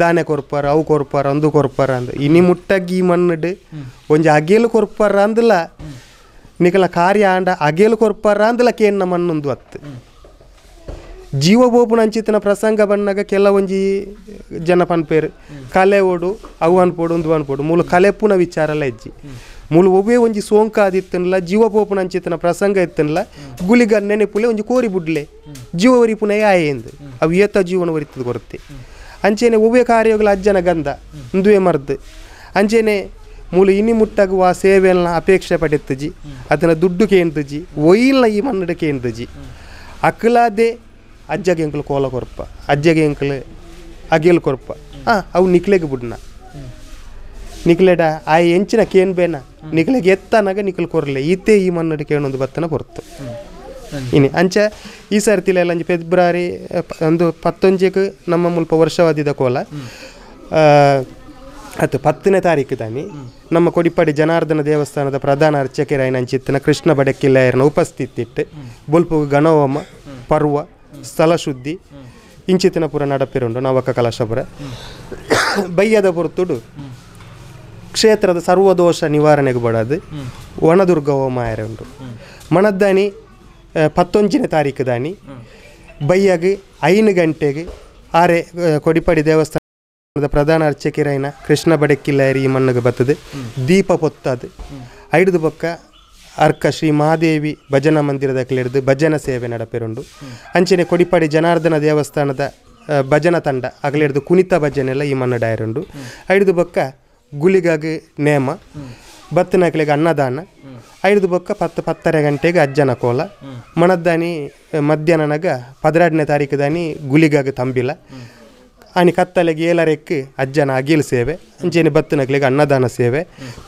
ದಾನೆ ಕೊರ್ಪಾರ ಅವು ಕೊರ್ಪಾರ ಅಂದು ಕೊರ್ಪಾರ ಅಂದು. ಇನಿ ಮುಟ್ಟಗಿ ಮಣ್ಣಡು ಒಂಜಿ ಅಗೇಲು ಕೊರ್ಪಾರ ಅಂದಲ ನಿಕಲ ಕಾರ್ಯ ಆಂಡ ಅಗೇಲು ಕೊರ್ಪಾರ ಅಂದಲ ಕೇನ್ನ ನಮ್ಮನ್ನೊಂದು ಅತ್ತು. ಜೀವ ಬೋಪುನ ಪ್ರಸಂಗ ಬಣ್ಣಗ ಕೆಲವೊಂಜಿ ಜನ ಪನ್ಪೇರು ಕಲೆ ಓಡು, ಅವು ಅನ್ಪೋಡು, ಒಂದು ಅನ್ಪೋಡು. ಮೂಲ ಕಲೆಪುನ ವಿಚಾರಲ ಇಜ್ಜಿ. ಮೂಲ ಒಬ್ಬೇ ಒಂಜಿ ಸೋಂಕ ಆದಿತ್ತನ್ಲ ಜೀವ ಪ್ರಸಂಗ ಇತ್ತಿನಲ್ಲ ಗುಲಿಗ ನೆನೆಪುಲೆ ಒಂಜಿ ಕೋರಿ ಬುಡ್ಲೆ. ಜೀವ ವರಿಪುನ ಆಯೆಂದು ಅವು ಏತ ಜೀವನ ವರಿತದ ಕೊರತೆ ಅಂಚೇನೆ ಒಬ್ಬೇ ಕಾರ್ಯಗಳ ಅಜ್ಜನ ಗಂಧ ಇಂದುವೆ ಮರ್ದು. ಅಂಚೆನೆ ಮೂಲ ಇನಿ ಮುಟ್ಟಾಗುವ ಸೇವೆಯನ್ನ ಅಪೇಕ್ಷೆ ಪಡೆತ್ತಜಿ ಅದನ್ನ ದುಡ್ಡು ಕೇಂದ್ರಜಿ ಒಯ್ಲ ಈ ಮನ್ನಡ ಕೇಂದ್ರಜಿ ಅಕ್ಲಾದೆ ಅಜ್ಜಗೆ ಎಂಕಲು ಕೋಲ ಕೊರಪ ಅಜ್ಜಗೆ ಎಂಕಲು ಅಗೆಲ್ ಕೊರಪ ಹಾಂ, ಅವು ನಿಕ್ಲೆಗೆ ಬಿಡ್ನ. ನಿಕ್ಲೆಡ ಆ ಎಂಚಿನ ಕೇನ್ ಬೇನ ನಿಕ್ಲೆಗೆ ಎತ್ತನಾಗ ನಿಕ್ಲು ಕೊರಲೆ. ಈತೆ ಈ ಮನ್ನಡ ಕೇಳೊಂದು ಬತ್ತನ ಕೊರತು. ಇನಿ, ಅಂಚ ಈ ಸರ್ತಿಲ ಅಂಚೆ ಫೆಬ್ರವರಿ ಒಂದು ಪತ್ತೊಂಜಿಗೆ ನಮ್ಮ ಮುಲ್ಪ ವರ್ಷವಾದಿದ ಕೋಲ. ಅದು ಪತ್ತನೇ ತಾರೀಕು ನಮ್ಮ ಕೊಡಿಪಾಡಿ ಜನಾರ್ದನ ದೇವಸ್ಥಾನದ ಪ್ರಧಾನ ಅರ್ಚಕರಾಯ ಅಂಚಿತ್ತಿನ ಕೃಷ್ಣ ಬಡಕಿಲ್ಲಾಯರನ ಉಪಸ್ಥಿತಿ ಇಟ್ಟು ಬೊಲ್ಪು ಗಣಹೋಮ ಪರ್ವ, ಸ್ಥಳ ಶುದ್ಧಿ ಇಂಚಿತ್ತಿನ ಪುರ ನಡಪಿರುಂಡು, ನವಕ ಕಲಶಪುರ. ಬಯ್ಯದ ಪುರತುಡು ಕ್ಷೇತ್ರದ ಸರ್ವದೋಷ ನಿವಾರಣೆಗೆ ಬಡದು ಒಣದುರ್ಗ ಹೋಮ ಉಂಟು ಮಣದ್ದಾನಿ ಪತ್ತೊಂಜನೇ ತಾರೀಕು ದಾನಿ ಬೈಯಾಗಿ ಐನು ಗಂಟೆಗೆ ಆರೆ ಕೊಡಿಪಾಡಿ ದೇವಸ್ಥಾನದ ಪ್ರಧಾನ ಅರ್ಚಕಿರೈನ ಕೃಷ್ಣ ಬಡಕಿಲ್ಲಾರಿ ಈ ಮಣ್ಣಗೆ ಬತ್ತದೆ ದೀಪ ಪೊತ್ತದು ಐದು ಪಕ್ಕ ಅರ್ಕ ಶ್ರೀ ಮಹಾದೇವಿ ಭಜನಾ ಮಂದಿರದ ಹಿಡಿದು ಭಜನಾ ಸೇವೆ ನಡಪೆರುಂಡು. ಅಂಚನೆ ಕೊಡಿಪಾಡಿ ಜನಾರ್ದನ ದೇವಸ್ಥಾನದ ಭಜನ ತಂಡ, ಅಗಲಿಡ್ದು ಕುಣಿತ ಭಜನೆ ಎಲ್ಲ ಈ ಮಣ್ಣ ಡಾಯರುಂಡು. ಐದು ಪಕ್ಕ ಗುಳಿಗಾಗಿ ನೇಮ ಬತ್ತನಕ್ಲೆಗೆ ಅನ್ನದಾನ ಐದು ಬೊಕ್ಕ ಪತ್ತು ಪತ್ತರೆ ಗಂಟೆಗೆ ಅಜ್ಜನ ಕೋಲ, ಮಣದ್ದಾನಿ ಮಧ್ಯಾಹ್ನನಾಗ ಪದೆರಡನೇ ತಾರೀಕು ದಾನಿ ಗುಳಿಗಾಗ ತಂಬಿಲ ಆನಿ ಕತ್ತಲೆಗೆ ಏಲರೆಕ್ಕೆ ಅಜ್ಜನ ಅಗಿಲ್ ಸೇವೆ ಅಂಚೆನೆ ಬತ್ತನಕ್ಲೆಗೆ ಅನ್ನದಾನ ಸೇವೆ.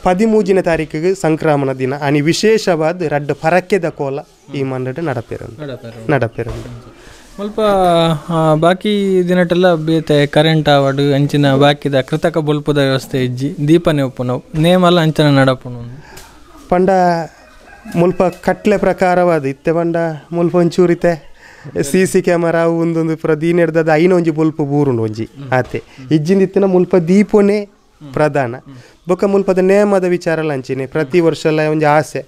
ಪದಿಮೂಜಿನ ತಾರೀಕಿಗೆ ಸಂಕ್ರಮಣ ದಿನ ಆನಿ ವಿಶೇಷವಾದ ರಡ್ಡ ಪರಕ್ಕೆದ ಕೋಲ ಈ ಮನ್ನಡೆ ನಡಪೆರುಂಡು ನಡಪೆರುಂಡು ಸ್ವಲ್ಪ ಆ, ಬಾಕಿ ದಿನಟೆಲ್ಲ ಬೇತೆ ಕರೆಂಟ್ ಆವಡು ಅಂಚಿನ ಬಾಕಿದ ಕೃತಕ ಬೊಲ್ಪುದ ವ್ಯವಸ್ಥೆ ಇಜ್ಜಿ ದೀಪನೆ ಒಪ್ಪುನವು ನೇಮಲ್ಲ ಅಂಚನ ನಡಪುನು ಪಂಡ ಮುಲ್ಪ ಕಟ್ಲೆ ಪ್ರಕಾರವಾದ ಇತ್ತೆ ಪಂಡ ಮುಲ್ಪ ಒಂಚೂರಿತೆ. ಸಿ ಸಿ ಕ್ಯಾಮರಾ ಒಂದೊಂದು ಪುರ ದೀನ ಹಿಡ್ದದ ಐನ ಒಂಜಿ ಬೂರು ಬೂರುಂಡು ಒಂಜಿ ಆತೆ. ಇಜ್ಜಿಂದ ಇತ್ತಿನ ಮುಲ್ಪ ದೀಪನೇ ಪ್ರಧಾನ. ಬೊಕ್ಕ ಮುಲ್ಪದ ನೇಮದ ವಿಚಾರ ಲಂಚಿನಿ ಪ್ರತಿ ವರ್ಷ ಎಲ್ಲ ಒಂಜಿ ಆಸೆ.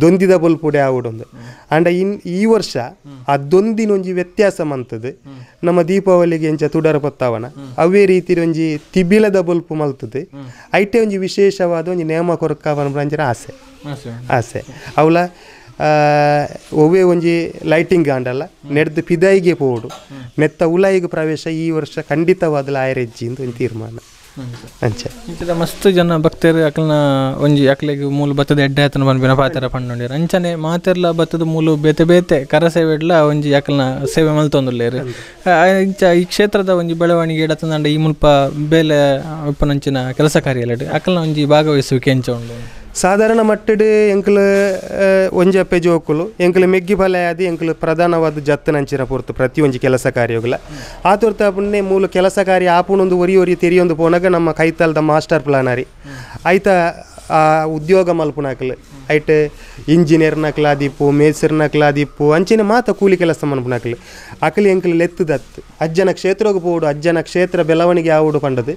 ದೊಂದಿದ ಬಲ್ಪುಡೆ ಆವುಡೊಂದು ಅಂಡ ಇನ್ ಈ ವರ್ಷ ಆ ದೊಂದಿನ ಒಂಜಿ ವ್ಯತ್ಯಾಸ ಮಂತದ್ದು ನಮ್ಮ ದೀಪಾವಳಿಗೆ ಎಂಚ ತುಡರ ಪತ್ತಾವನ. ಅವೇ ರೀತಿ ಒಂಜಿ ತಿಬಿಲದ ಬಲ್ಪು ಮಲ್ತದೆ. ಐಟೆ ಒಂಜಿ ವಿಶೇಷವಾದ ಒಂಜಿ ನೇಮ ಕೊರಕಾವನ ಆಸೆ. ಆಸೆ. ಅವಳ ಒವ್ವೇ ಒಂಜಿ ಲೈಟಿಂಗ್ ಆಂಡಲ್ಲ ನೆಡ್ದು ಪಿದಾಯಿಗೆ ಪೋಡು. ನೆತ್ತ ಉಲಾಯಿಗೆ ಪ್ರವೇಶ ಈ ವರ್ಷ ಖಂಡಿತವಾದ ಆಯರೆಜ್ಜಿ ಅಂತ ಒಂದು ತೀರ್ಮಾನ. ಅಂಚೆ. ಇಂಚಿದ ಮಸ್ತ್ ಜನ ಭಕ್ತರು ಅಕಲ್ನ ಒಂಜಿ ಅಕ್ಲೆಗ್ ಮೂಲ ಬತ್ತದ ಎಡ್ಡೆ ಆತನ ಬಂದ್ಬಿನ ಪಾತೆರ ಪಂಡೊಂಡಿರ ಅಂಚನೆ ಮಾತೆರ್ಲ ಬತ್ತದ ಮೂಲು ಬೇತೆ ಬೇತೆ ಕರ ಸೇವೆ ಇಡ್ಲ ಒಂಜಿ ಅಕಲ್ನ ಸೇವೆ ಮಲ್ತೊಂದುಲ್ಲೇರು ಇಂಚ ಈ ಕ್ಷೇತ್ರದ ಒಂಜಿ ಬೆಳವಣಿಗೆ ಇಡತಂದ ಈ ಮುಲ್ಪ ಬೇಲೆ ಉಪ್ಪನಂಚಿನ ಕೆಲಸ ಕಾರ್ಯಲಡ್ ಅಕಲ್ನ ಒಂಜಿ ಭಾಗವಹಿಸುವಿಕೆ ಎಂಚ ಉಂಡು. ಸಾಧಾರಣ ಮಟ್ಟಡ್ ಎಂಕಲ್ ಒಂಜಿ ಅಪ್ಪೆ ಜೋಕುಲು ಎಂಕಲ್ ಮೆಗ್ಗಿ ಫಲ ಆದಿ, ಎಂಕಲ್ ಪ್ರಧಾನವಾದ ಜತ್ತನಂಚಿನ ಪೊರ್ತು ಪ್ರತಿ ಒಂಜಿ ಕೆಲಸ ಕಾರ್ಯಗಳ ಆ ತುರ್ತ ಪುಣ್ಣೆ ಮೂಲ ಕೆಲಸ ಕಾರ್ಯ ಆಪುನೊಂದು ಒರಿ ಒರಿ ತೆರಿಯೊಂದು ಪೋನಾಗ ನಮ್ಮ ಕೈತಾಲದ ಮಾಸ್ಟರ್ ಪ್ಲಾನಾರಿ. ಐತ ಆ, ಉದ್ಯೋಗ ಮಲ್ಪುನಾಕಲ್. ಐಟ್ ಇಂಜಿನಿಯರ್ನಕ್ಲ ಆದಿಪ್ಪು ಮೇಸರ್ನಕ್ಲ ಆದಿಪ್ಪು, ಅಂಚಿನ ಮಾತ ಕೂಲಿ ಕೆಲಸ ಮನ್ಪುನಾಕಲ್. ಅಕಲಿ ಎಂಕಲ್ ಲೆತ್ತದತ್ತು ಅಜ್ಜನ ಕ್ಷೇತ್ರಕ್ಕೆ ಪೋಡು, ಅಜ್ಜನ ಕ್ಷೇತ್ರ ಬೆಳವಣಿಗೆ ಆವುಡು ಪಂಡದು